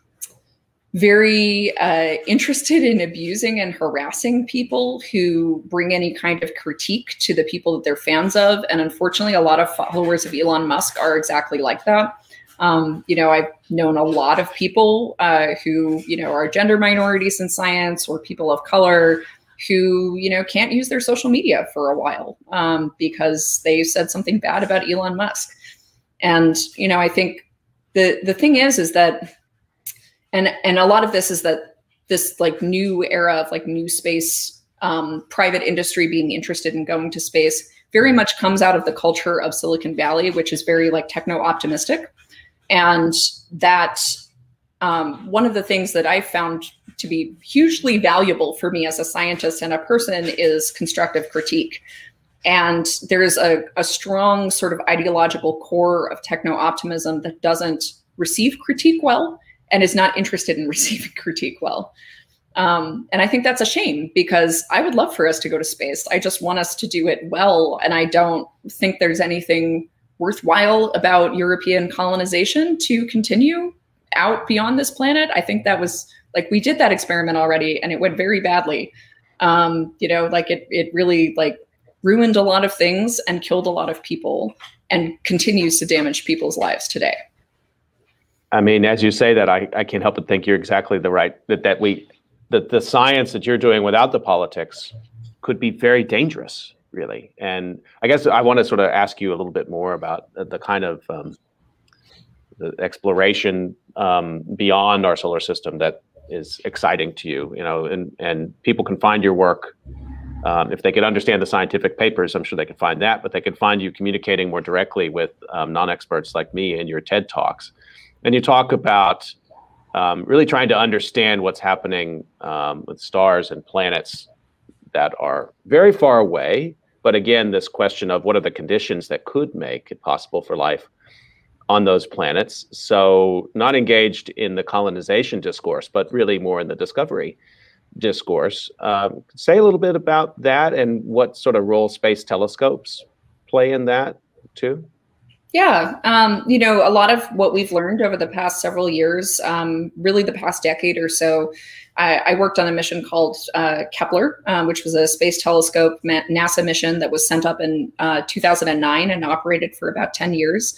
very uh, interested in abusing and harassing people who bring any kind of critique to the people that they're fans of. And unfortunately, a lot of followers of Elon Musk are exactly like that. Um, you know, I've known a lot of people uh, who, you know, are gender minorities in science or people of color who, you know, can't use their social media for a while um, because they said something bad about Elon Musk. And, you know, I think the the thing is, is that, and and a lot of this is that this like new era of like new space um, private industry being interested in going to space very much comes out of the culture of Silicon Valley, which is very like techno optimistic. And that um, one of the things that I found to be hugely valuable for me as a scientist and a person is constructive critique. And there's a, a strong sort of ideological core of techno optimism that doesn't receive critique well and is not interested in [LAUGHS] receiving critique well. Um, and I think that's a shame because I would love for us to go to space. I just want us to do it well. And I don't think there's anything worthwhile about European colonization to continue out beyond this planet. I think that was like we did that experiment already and it went very badly. Um, you know, like it it really like ruined a lot of things and killed a lot of people and continues to damage people's lives today. I mean, as you say that, I, I can't help but think you're exactly the right that that we that the science that you're doing without the politics could be very dangerous really. And I guess I want to sort of ask you a little bit more about the, kind of um, the exploration um, beyond our solar system that is exciting to you. You know, and and people can find your work. Um, if they can understand the scientific papers, I'm sure they can find that, but they can find you communicating more directly with um, non-experts like me in your TED Talks. And you talk about um, really trying to understand what's happening um, with stars and planets that are very far away but again, this question of what are the conditions that could make it possible for life on those planets. So, not engaged in the colonization discourse, but really more in the discovery discourse. Um, say a little bit about that and what sort of role space telescopes play in that too. Yeah, um, you know, a lot of what we've learned over the past several years, um, really the past decade or so, I, I worked on a mission called uh, Kepler, um, which was a space telescope NASA mission that was sent up in uh, 2009 and operated for about 10 years.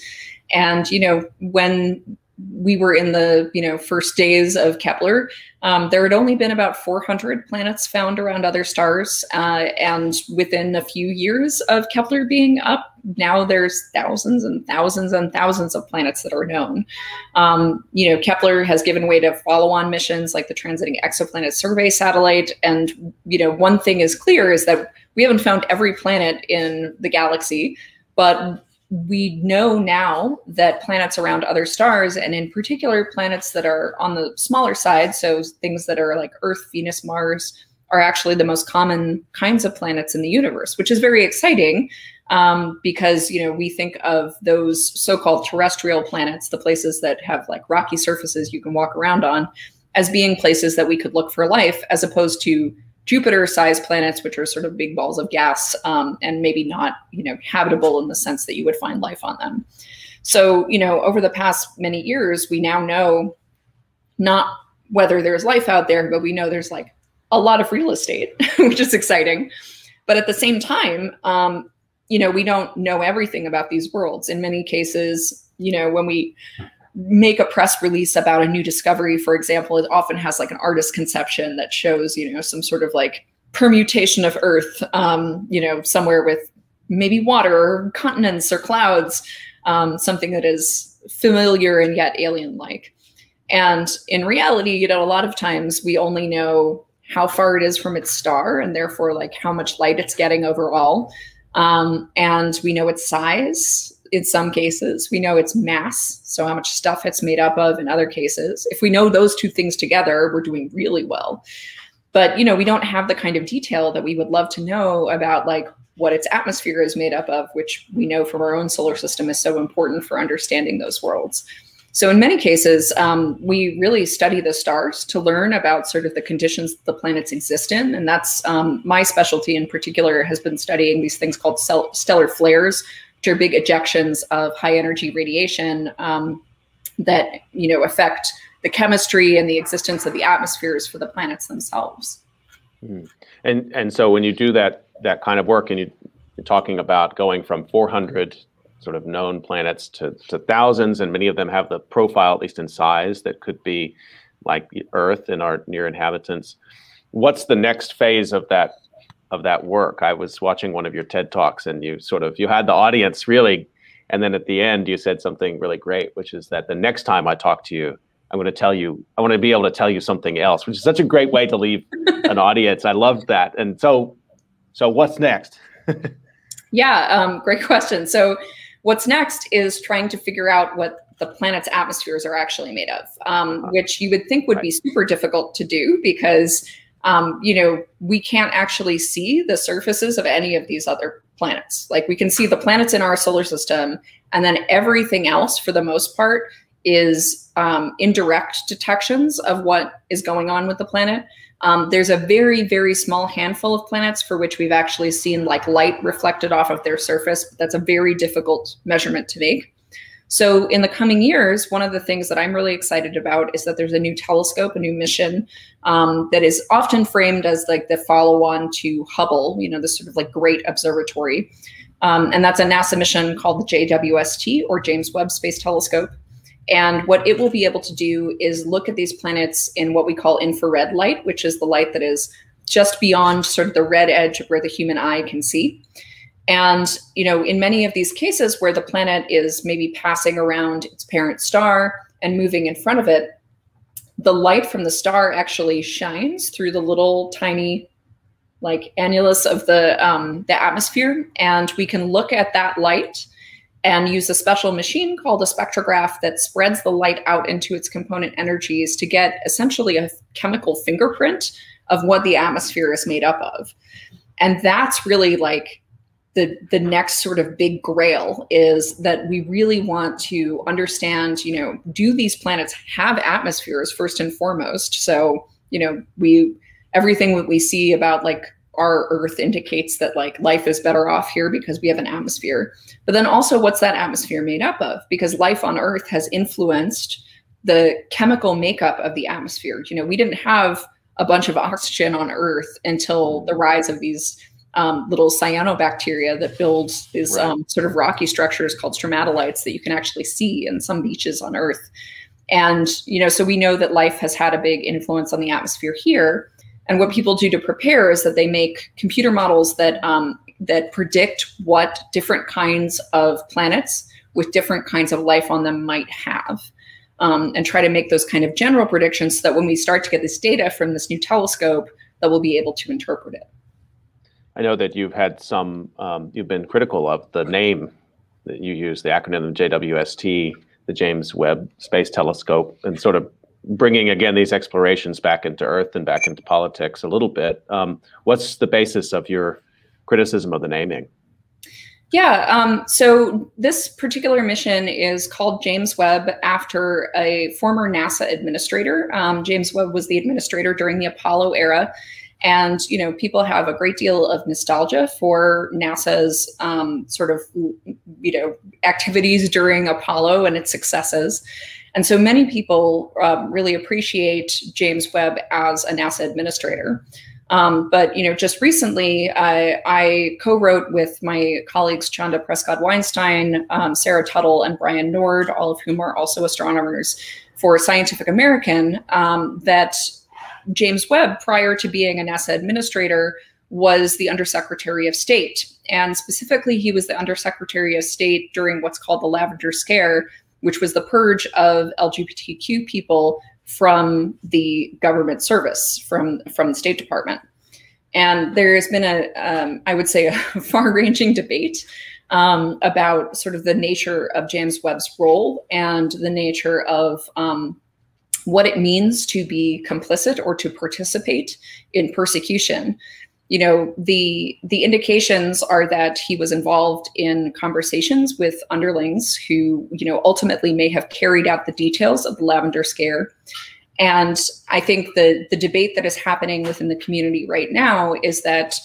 And, you know, when we were in the you know first days of Kepler, um, there had only been about 400 planets found around other stars, uh, and within a few years of Kepler being up, now there's thousands and thousands and thousands of planets that are known. Um, you know, Kepler has given way to follow-on missions like the Transiting Exoplanet Survey satellite, and you know, one thing is clear is that we haven't found every planet in the galaxy but we know now that planets around other stars, and in particular planets that are on the smaller side, so things that are like Earth, Venus, Mars, are actually the most common kinds of planets in the universe, which is very exciting um, because you know we think of those so-called terrestrial planets, the places that have like rocky surfaces you can walk around on, as being places that we could look for life, as opposed to Jupiter-sized planets, which are sort of big balls of gas um, and maybe not you know habitable in the sense that you would find life on them. So you know over the past many years, we now know not whether there's life out there, but we know there's like a lot of real estate, [LAUGHS] which is exciting. But at the same time, um, you know, we don't know everything about these worlds. In many cases, you know, when we make a press release about a new discovery, for example, it often has like an artist conception that shows, you know, some sort of like permutation of Earth, um, you know, somewhere with maybe water or continents or clouds, um, something that is familiar and yet alien like. And in reality, you know, a lot of times we only know how far it is from its star and therefore like how much light it's getting overall. Um, and we know its size in some cases. We know its mass, so how much stuff it's made up of in other cases. If we know those two things together, we're doing really well. But you know, we don't have the kind of detail that we would love to know about like what its atmosphere is made up of, which we know from our own solar system is so important for understanding those worlds. So in many cases, um, we really study the stars to learn about sort of the conditions the planets exist in. And that's um, my specialty in particular has been studying these things called stellar flares, which are big ejections of high energy radiation um, that, you know, affect the chemistry and the existence of the atmospheres for the planets themselves. Mm. And, and so when you do that, that kind of work and you, you're talking about going from 400 sort of known planets to, to thousands, and many of them have the profile, at least in size, that could be like Earth and our near inhabitants. What's the next phase of that of that work? I was watching one of your TED talks, and you sort of you had the audience really, and then at the end you said something really great, which is that the next time I talk to you, I'm going to tell you, I want to be able to tell you something else, which is such a great way to leave an [LAUGHS] audience. I love that. And so, so what's next? [LAUGHS] yeah, um, great question. So What's next is trying to figure out what the planet's atmospheres are actually made of, um, which you would think would be super difficult to do because, um, you know, we can't actually see the surfaces of any of these other planets. Like we can see the planets in our solar system, and then everything else, for the most part, is um, indirect detections of what is going on with the planet. Um, there's a very, very small handful of planets for which we've actually seen like light reflected off of their surface. That's a very difficult measurement to make. So in the coming years, one of the things that I'm really excited about is that there's a new telescope, a new mission um, that is often framed as like the follow-on to Hubble, you know, this sort of like great observatory. Um, and that's a NASA mission called the JWST or James Webb Space Telescope. And what it will be able to do is look at these planets in what we call infrared light, which is the light that is just beyond sort of the red edge of where the human eye can see. And, you know, in many of these cases where the planet is maybe passing around its parent star and moving in front of it, the light from the star actually shines through the little tiny like annulus of the um, the atmosphere, and we can look at that light and use a special machine called a spectrograph that spreads the light out into its component energies to get essentially a chemical fingerprint of what the atmosphere is made up of. And that's really like the the next sort of big grail is that we really want to understand, you know, do these planets have atmospheres first and foremost? So, you know, we everything that we see about like our earth indicates that like life is better off here because we have an atmosphere. But then also what's that atmosphere made up of? Because life on earth has influenced the chemical makeup of the atmosphere. You know we didn't have a bunch of oxygen on earth until the rise of these um, little cyanobacteria that build these right. um, sort of rocky structures called stromatolites that you can actually see in some beaches on earth and you know so we know that life has had a big influence on the atmosphere here and what people do to prepare is that they make computer models that um, that predict what different kinds of planets with different kinds of life on them might have. Um, and try to make those kind of general predictions so that when we start to get this data from this new telescope, that we'll be able to interpret it. I know that you've had some, um, you've been critical of the name that you use the acronym JWST, the James Webb Space Telescope, and sort of bringing again these explorations back into Earth and back into politics a little bit. Um, what's the basis of your criticism of the naming? Yeah, um, so this particular mission is called James Webb after a former NASA administrator. Um, James Webb was the administrator during the Apollo era. And, you know, people have a great deal of nostalgia for NASA's um, sort of, you know, activities during Apollo and its successes. And so many people um, really appreciate James Webb as a NASA administrator. Um, but you know, just recently, I, I co-wrote with my colleagues Chanda Prescod Weinstein, um, Sarah Tuttle, and Brian Nord, all of whom are also astronomers for Scientific American, um, that James Webb, prior to being a NASA administrator, was the Undersecretary of State. And specifically, he was the Undersecretary of State during what's called the Lavender Scare, which was the purge of LGBTQ people from the government service, from, from the State Department. And there's been a, um, I would say, a [LAUGHS] far-ranging debate um, about sort of the nature of James Webb's role and the nature of um, what it means to be complicit or to participate in persecution. You know the the indications are that he was involved in conversations with underlings who you know ultimately may have carried out the details of the lavender scare. And i think the the debate that is happening within the community right now is that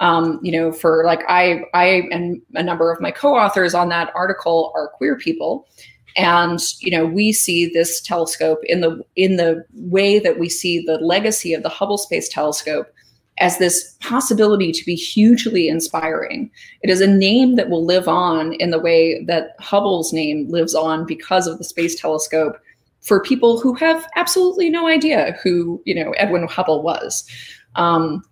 um, you know for like i i and a number of my co-authors on that article are queer people and you know we see this telescope in the in the way that we see the legacy of the hubble space telescope as this possibility to be hugely inspiring. It is a name that will live on in the way that Hubble's name lives on because of the Space Telescope for people who have absolutely no idea who you know Edwin Hubble was. Um,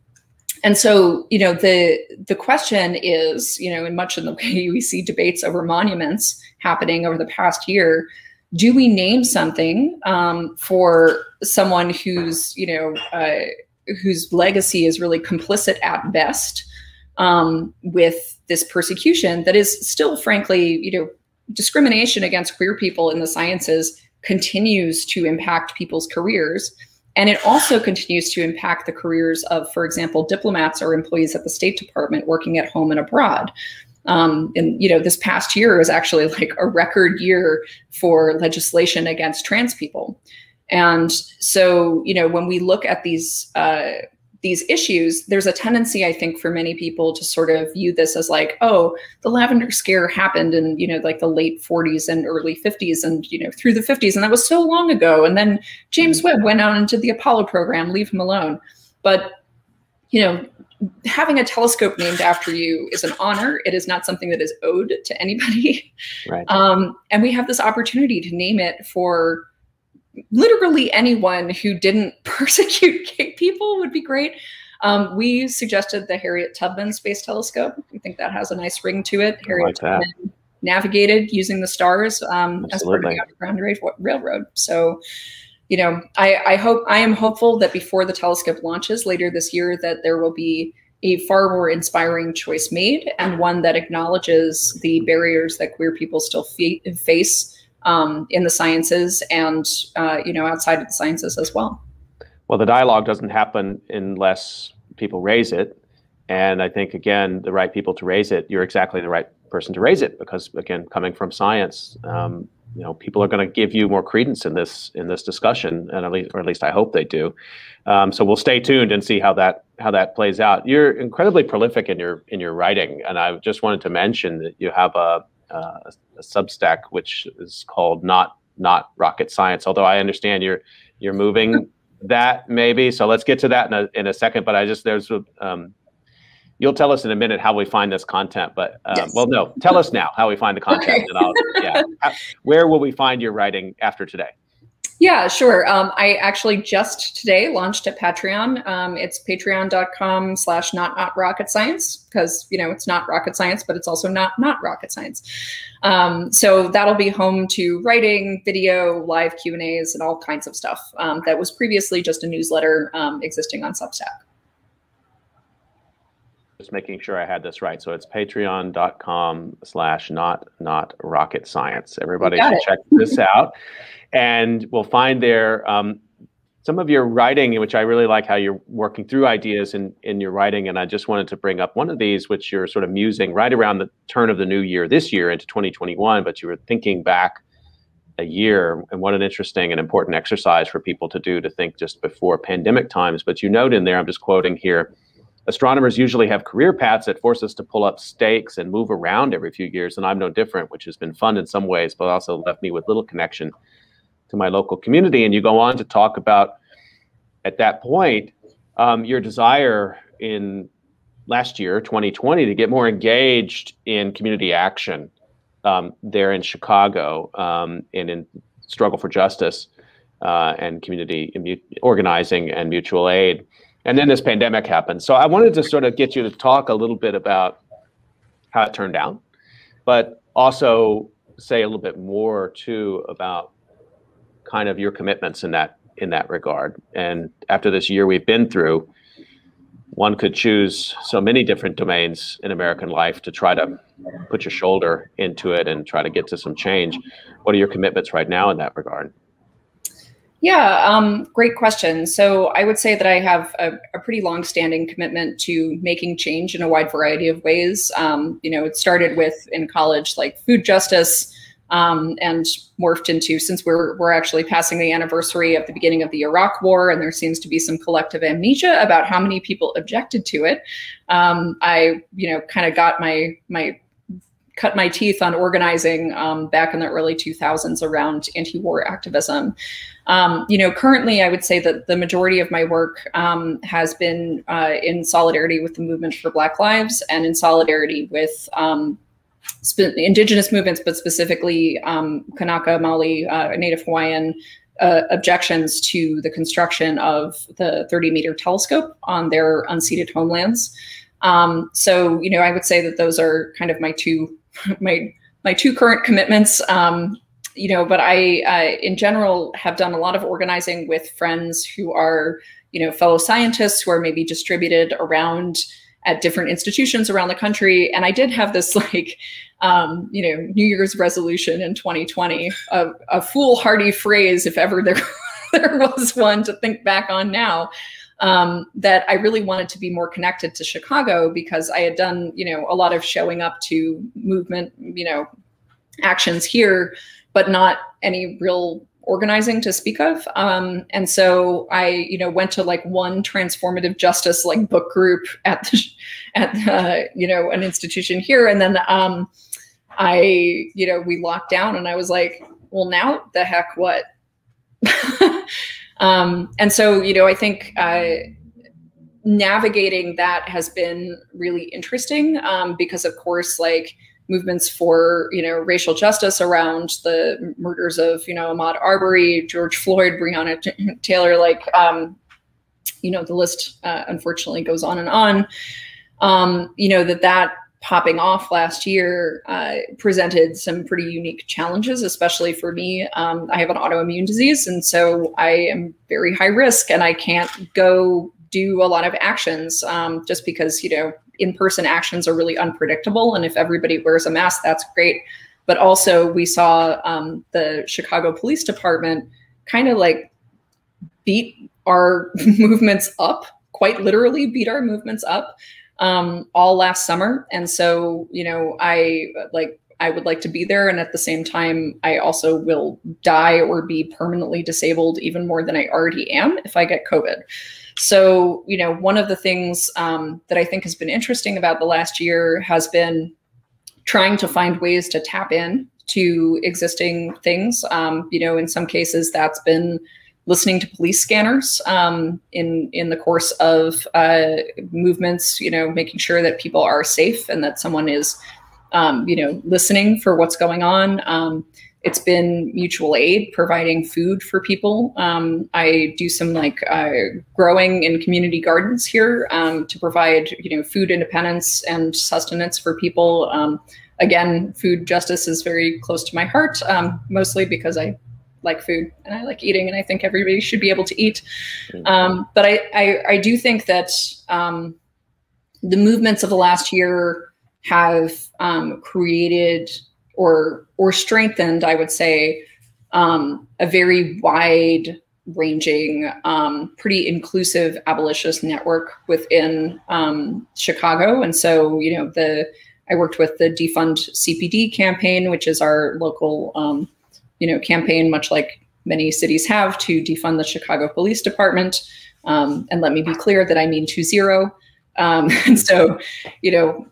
and so, you know, the the question is, you know, in much in the [LAUGHS] way we see debates over monuments happening over the past year, do we name something um, for someone who's, you know, uh, whose legacy is really complicit at best um, with this persecution that is still, frankly, you know, discrimination against queer people in the sciences continues to impact people's careers. And it also continues to impact the careers of, for example, diplomats or employees at the State Department working at home and abroad. Um, and you know, this past year is actually like a record year for legislation against trans people. And so, you know, when we look at these uh, these issues, there's a tendency, I think, for many people to sort of view this as like, oh, the lavender scare happened in, you know, like the late 40s and early 50s and, you know, through the 50s. And that was so long ago. And then James Webb went out into the Apollo program, leave him alone. But, you know, having a telescope named after you is an honor. It is not something that is owed to anybody. Right. [LAUGHS] Um, and we have this opportunity to name it for literally anyone who didn't [LAUGHS] persecute gay people would be great. Um, we suggested the Harriet Tubman Space Telescope. We think that has a nice ring to it. Harriet like Tubman navigated using the stars um, as part of the Underground Railroad. So, you know, I, I hope I am hopeful that before the telescope launches later this year, that there will be a far more inspiring choice made and one that acknowledges the barriers that queer people still face um, in the sciences and uh, you know outside of the sciences as well. Well, the dialogue doesn't happen unless people raise it, and I think again the right people to raise it. You're exactly the right person to raise it because again, coming from science, um, you know, people are going to give you more credence in this in this discussion, and at least or at least I hope they do. Um, so we'll stay tuned and see how that how that plays out. You're incredibly prolific in your in your writing, and I just wanted to mention that you have a uh, a Substack which is called not not rocket science. Although I understand you're you're moving [LAUGHS] that maybe. So let's get to that in a in a second. But I just there's um, you'll tell us in a minute how we find this content. But uh, yes. well, no, tell us now how we find the content. Okay. And I'll, yeah, [LAUGHS] where will we find your writing after today? Yeah, sure. Um, I actually just today launched a Patreon. Um, it's patreon.com slash not not rocket science because, you know, it's not rocket science, but it's also not not rocket science. Um, so that'll be home to writing, video, live Q&As, and all kinds of stuff um, that was previously just a newsletter um, existing on Substack. Just making sure I had this right. So it's patreon.com slash not not rocket science. Everybody should it. check this out. And we'll find there um, some of your writing, which I really like how you're working through ideas in, in your writing. And I just wanted to bring up one of these, which you're sort of musing right around the turn of the new year, this year into 2021, but you were thinking back a year. And what an interesting and important exercise for people to do to think just before pandemic times. But you note in there, I'm just quoting here, astronomers usually have career paths that force us to pull up stakes and move around every few years. And I'm no different, which has been fun in some ways, but also left me with little connection to my local community. And you go on to talk about at that point um, your desire in last year, 2020, to get more engaged in community action um, there in Chicago um, and in struggle for justice uh, and community organizing and mutual aid. And then this pandemic happened. So I wanted to sort of get you to talk a little bit about how it turned out, but also say a little bit more too about kind of your commitments in that in that regard. And after this year we've been through, one could choose so many different domains in American life to try to put your shoulder into it and try to get to some change. What are your commitments right now in that regard? Yeah, um, great question. So I would say that I have a, a, pretty long-standing commitment to making change in a wide variety of ways. Um, you know, it started with in college, like food justice, um, and morphed into since we're we're actually passing the anniversary of the beginning of the Iraq War, and there seems to be some collective amnesia about how many people objected to it. Um, I you know kind of got my my cut my teeth on organizing um, back in the early 2000s around anti-war activism. Um, you know, currently, I would say that the majority of my work um, has been uh, in solidarity with the movement for Black Lives and in solidarity with um, indigenous movements, but specifically um, Kanaka, Maoli, uh, Native Hawaiian uh, objections to the construction of the 30 meter telescope on their unceded homelands. Um, so, you know, I would say that those are kind of my two, my, my two current commitments. Um, you know, but I, uh, in general, have done a lot of organizing with friends who are, you know, fellow scientists who are maybe distributed around at different institutions around the country. And I did have this [LAUGHS] like, um, you know, New Year's resolution in 2020, a, a foolhardy phrase, if ever there, [LAUGHS] there was one to think back on now, um, that I really wanted to be more connected to Chicago because I had done, you know, a lot of showing up to movement, you know, actions here, but not any real organizing to speak of. Um, and so I, you know, went to like one transformative justice like book group at the, [LAUGHS] at the, you know, an institution here. And then um, I, you know, we locked down and I was like, well, now the heck what? [LAUGHS] um, and so, you know, I think uh, navigating that has been really interesting um, because of course, like, movements for you know racial justice around the murders of you know Ahmaud Arbery, George Floyd, Breonna [LAUGHS] Taylor, like um, you know the list uh, unfortunately goes on and on. Um, you know that that popping off last year uh, presented some pretty unique challenges, especially for me. Um, I have an autoimmune disease, and so I am very high risk, and I can't go do a lot of actions um, just because you know in-person actions are really unpredictable and if everybody wears a mask that's great but also we saw um, the chicago police department kind of like beat our [LAUGHS] movements up quite literally beat our movements up um, all last summer and so you know i like I would like to be there. And at the same time, I also will die or be permanently disabled even more than I already am if I get COVID. So, you know, one of the things um, that I think has been interesting about the last year has been trying to find ways to tap in to existing things. Um, you know, in some cases, that's been listening to police scanners um, in in the course of uh, movements. You know, making sure that people are safe and that someone is, um, you know, listening for what's going on. Um, it's been mutual aid, providing food for people. Um, I do some like uh, growing in community gardens here um, to provide you know food independence and sustenance for people. Um, again, food justice is very close to my heart, mostly because I like food and I like eating, and I think everybody should be able to eat. Um, but I, I, I do think that um, the movements of the last year have um, created or or strengthened, I would say, um, a very wide ranging, um, pretty inclusive abolitionist network within um, Chicago. And so, you know, the I worked with the defund CPD campaign, which is our local, um, you know, campaign, much like many cities have to defund the Chicago Police Department. Um, and let me be clear that I mean two zero. Um, [LAUGHS] and so, you know,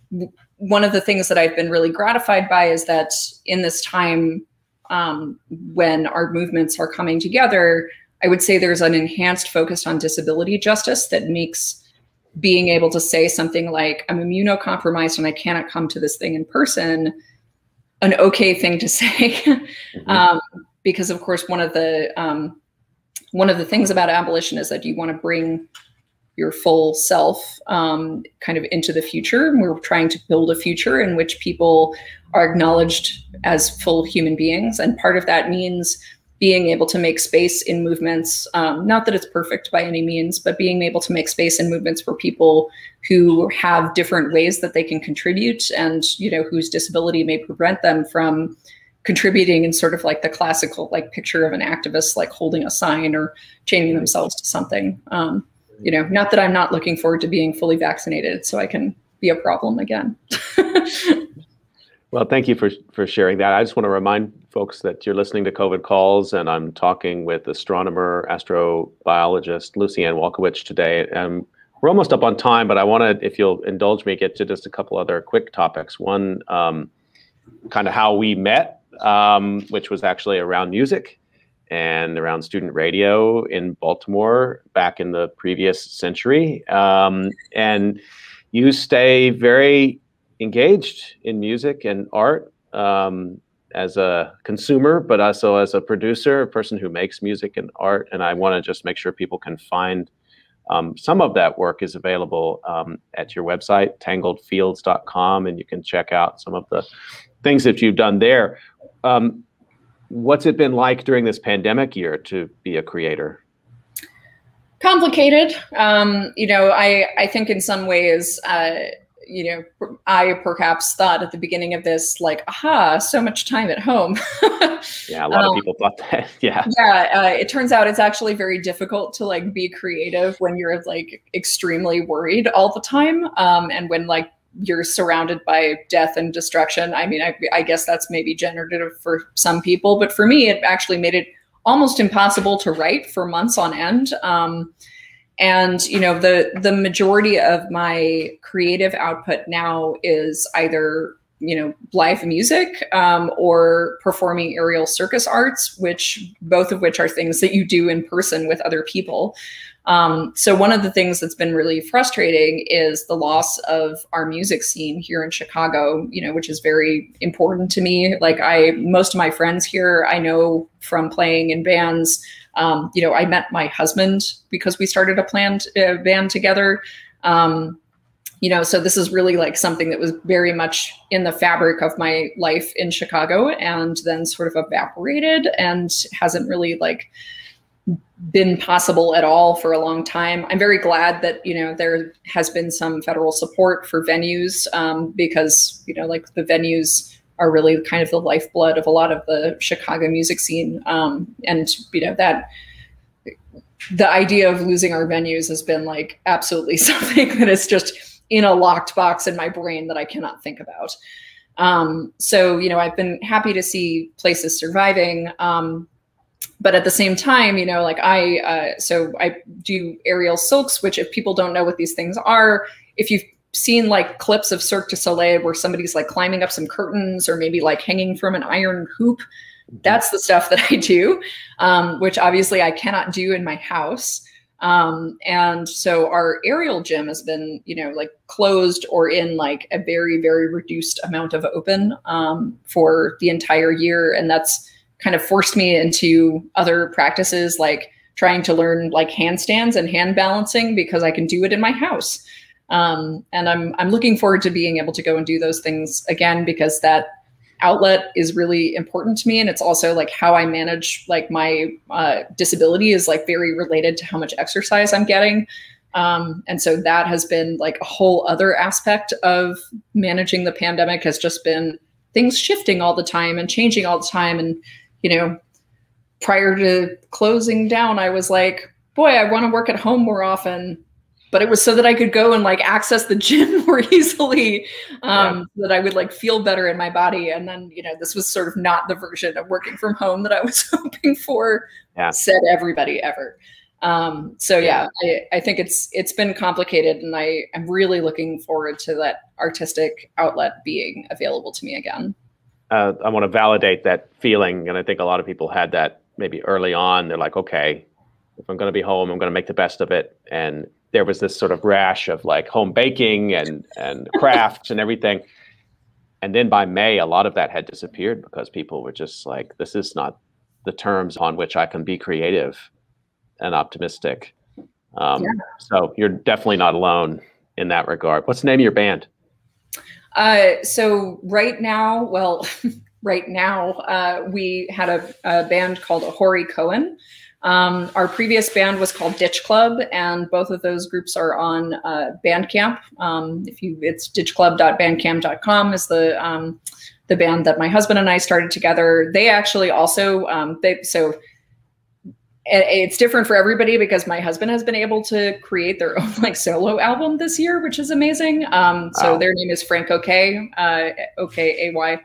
one of the things that I've been really gratified by is that in this time um, when our movements are coming together, I would say there's an enhanced focus on disability justice that makes being able to say something like, I'm immunocompromised and I cannot come to this thing in person, an okay thing to say. [LAUGHS] Mm-hmm. um, because of course, one of the um, one of the things about abolition is that you want to bring your full self um, kind of into the future. We're trying to build a future in which people are acknowledged as full human beings. And part of that means being able to make space in movements, um, not that it's perfect by any means, but being able to make space in movements for people who have different ways that they can contribute and, you know, whose disability may prevent them from contributing in sort of like the classical like picture of an activist like holding a sign or chaining themselves to something. Um, you know, not that I'm not looking forward to being fully vaccinated so I can be a problem again. [LAUGHS] Well, thank you for, for sharing that. I just want to remind folks that you're listening to COVID Calls, and I'm talking with astronomer, astrobiologist Lucianne Walkowicz today. And we're almost up on time, but I want to, if you'll indulge me, get to just a couple other quick topics. One, um, kind of how we met, um, which was actually around music and around student radio in Baltimore back in the previous century. Um, and you stay very engaged in music and art um, as a consumer, but also as a producer, a person who makes music and art. And I want to just make sure people can find um, some of that work is available um, at your website, tangledfields.com, and you can check out some of the things that you've done there. Um, what's it been like during this pandemic year to be a creator? Complicated. Um, you know, I, I think in some ways, uh, you know, I perhaps thought at the beginning of this, like, aha, so much time at home. [LAUGHS] yeah, a lot um, of people thought that. [LAUGHS] Yeah. Yeah. Uh, it turns out it's actually very difficult to like be creative when you're like extremely worried all the time. Um, and when like you're surrounded by death and destruction. I mean, I, I guess that's maybe generative for some people, but for me, it actually made it almost impossible to write for months on end. Um, and you know the the majority of my creative output now is either you know live music um, or performing aerial circus arts which both of which are things that you do in person with other people. Um, so one of the things that's been really frustrating is the loss of our music scene here in chicago you know which is very important to me. Like i most of my friends here i know from playing in bands um, you know, I met my husband because we started a planned uh, band together. Um, you know, so this is really like something that was very much in the fabric of my life in Chicago and then sort of evaporated and hasn't really like been possible at all for a long time. I'm very glad that you know there has been some federal support for venues um, because you know like the venues are really kind of the lifeblood of a lot of the Chicago music scene. Um, and you know that the idea of losing our venues has been like absolutely [LAUGHS] something that is just in a locked box in my brain that I cannot think about. Um, so you know, I've been happy to see places surviving. Um, but at the same time, you know, like I, uh, so I do aerial silks, which if people don't know what these things are, if you've seen like clips of Cirque du Soleil where somebody's like climbing up some curtains or maybe like hanging from an iron hoop. Mm-hmm. That's the stuff that [LAUGHS] I do, um, which obviously I cannot do in my house. Um, and so our aerial gym has been, you know, like closed or in like a very, very reduced amount of open um, for the entire year. And that's kind of forced me into other practices like trying to learn like handstands and hand balancing because I can do it in my house. Um, and I'm I'm looking forward to being able to go and do those things again because that outlet is really important to me and it's also like how i manage like my uh, disability is like very related to how much exercise i'm getting Um, and so that has been like a whole other aspect of managing the pandemic has just been things shifting all the time and changing all the time. And, you know, prior to closing down, I was like, boy, I want to work at home more often. But it was so that I could go and like access the gym [LAUGHS] more easily, um, yeah. that I would like feel better in my body. And then, you know, this was sort of not the version of working from home that I was [LAUGHS] hoping for. Yeah. Said everybody ever. Um, so yeah, I, I, think it's it's been complicated, and I am really looking forward to that artistic outlet being available to me again. Uh, I want to validate that feeling, and I think a lot of people had that maybe early on. They're like, okay, if I'm going to be home, I'm going to make the best of it. And there was this sort of rash of like home baking and and [LAUGHS] crafts and everything. And then by May, a lot of that had disappeared because people were just like, this is not the terms on which I can be creative and optimistic. Um, yeah. So you're definitely not alone in that regard. What's the name of your band? Uh, so right now, well, [LAUGHS] right now, uh, we had a, a, band called Ahori Cohen. Um, our previous band was called Ditch Club, and both of those groups are on uh, Bandcamp. Um, if you, it's ditchclub.bandcamp.com is the um, the band that my husband and I started together. They actually also um, they so it's different for everybody because my husband has been able to create their [LAUGHS] own like solo album this year, which is amazing. Um, so wow. their name is Frank OK, uh, OK A Y.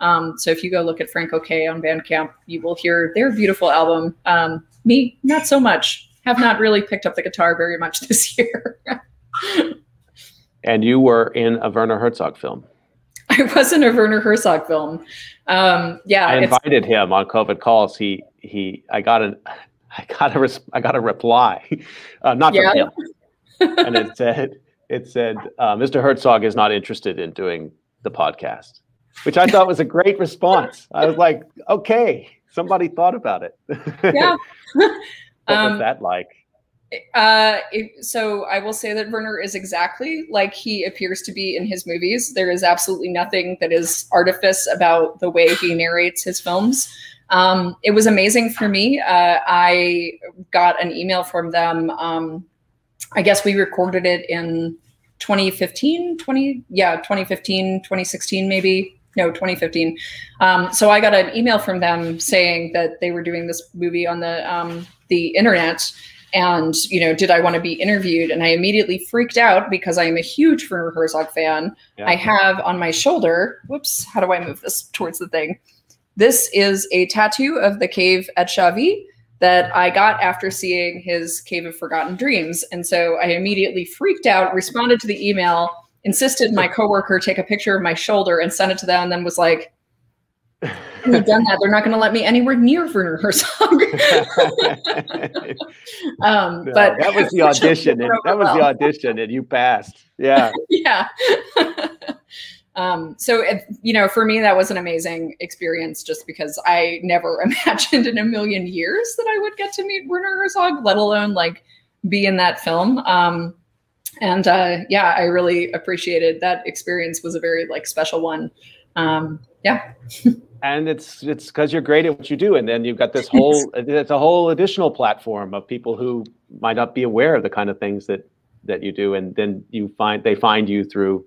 Um, so if you go look at Frank OK on Bandcamp, you will hear their beautiful album. Um, me, not so much. Have not really picked up the guitar very much [LAUGHS] this year. and you were in a Werner Herzog film. [LAUGHS] I was in a Werner Herzog film. Um, yeah, I invited him on COVID calls. He he. I got an [LAUGHS] I got a res- I got a reply, uh, not yeah. from him, and it said it said uh, Mr. Herzog is not interested in doing the podcast, which I thought was a great response. I was like, okay, somebody thought about it. yeah. [LAUGHS] what um, was that like? Uh, it, so I will say that Werner is exactly like he appears to be in his movies. There is absolutely nothing that is artifice about the way he narrates his films. Um, it was amazing for me. Uh, I got an email from them. Um, I guess we recorded it in 2015, 20, yeah, 2015, 2016, maybe. No, 2015. Um, so I got an email from them saying that they were doing this movie on the um, the internet, and you know, did I want to be interviewed? And I immediately freaked out because I am a huge Werner Herzog fan. Yeah. I have on my shoulder. Whoops! How do I move this [LAUGHS] towards the thing? This is a tattoo of the cave at Chauvet that I got after seeing his Cave of Forgotten Dreams. And so I immediately freaked out, responded to the email, insisted my coworker take a picture of my shoulder and send it to them, and then was like, You've done that. They're not going to let me anywhere near Werner Herzog. [LAUGHS] um, no, but that was [LAUGHS] the audition. And, that was well. the [LAUGHS] audition, and you passed. Yeah. yeah. Um, so, it, you know, for me, that was an amazing experience just because I never imagined in a million years that I would get to meet Werner Herzog, let alone like be in that film. Um, and uh, yeah, I really appreciated that experience was a very like special one. Um, yeah. [LAUGHS] and it's it's because you're great at what you do, and then you've got this whole it's a whole additional platform of people who might not be aware of the kind of things that that you do, and then you find they find you through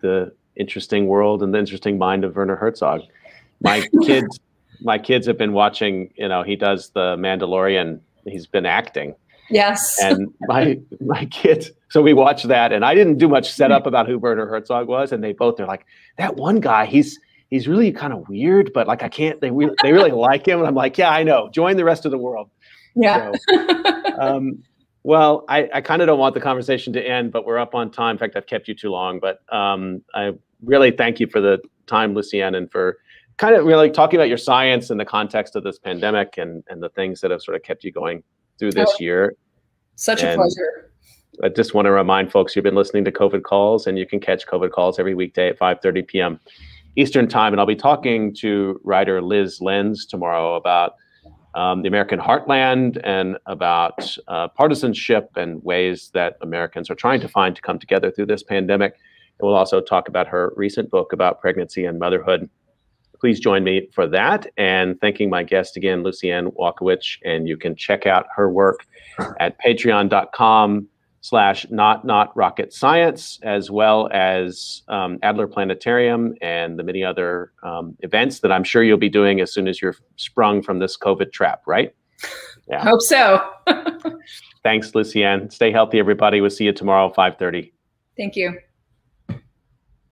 the interesting world and the interesting mind of Werner Herzog. My [LAUGHS] kids, my kids have been watching. You know, he does the Mandalorian. He's been acting. Yes. [LAUGHS] And my my kids. So we watched that, and I didn't do much setup about who Werner Herzog was, and they both are like that one guy. He's he's really kind of weird, but like I can't. They really they really [LAUGHS] like him, and I'm like, yeah, I know. Join the rest of the world. Yeah. So, um, well, I, I kind of don't want the conversation to end, but we're up on time. In fact, I've kept you too long, but um, I really thank you for the time, Lucianne, and for kind of really talking about your science in the context of this pandemic and, and the things that have sort of kept you going through this oh, year. Such and a pleasure. I just want to remind folks you've been listening to COVID Calls, and you can catch COVID Calls every weekday at 5:30 p.m. Eastern Time. And I'll be talking to writer Lyz Lenz tomorrow about um, the American heartland and about uh, partisanship and ways that Americans are trying to find to come together through this pandemic. And we'll also talk about her recent book about pregnancy and motherhood. Please join me for that. And thanking my guest again, Lucianne Walkowicz. And you can check out her work at patreon.com slash not not rocket science, as well as um, Adler Planetarium and the many other um, events that I'm sure you'll be doing as soon as you're sprung from this COVID trap, right? Yeah. Hope so. [LAUGHS] Thanks, Lucianne. Stay healthy, everybody. We'll see you tomorrow, 5.30. Thank you.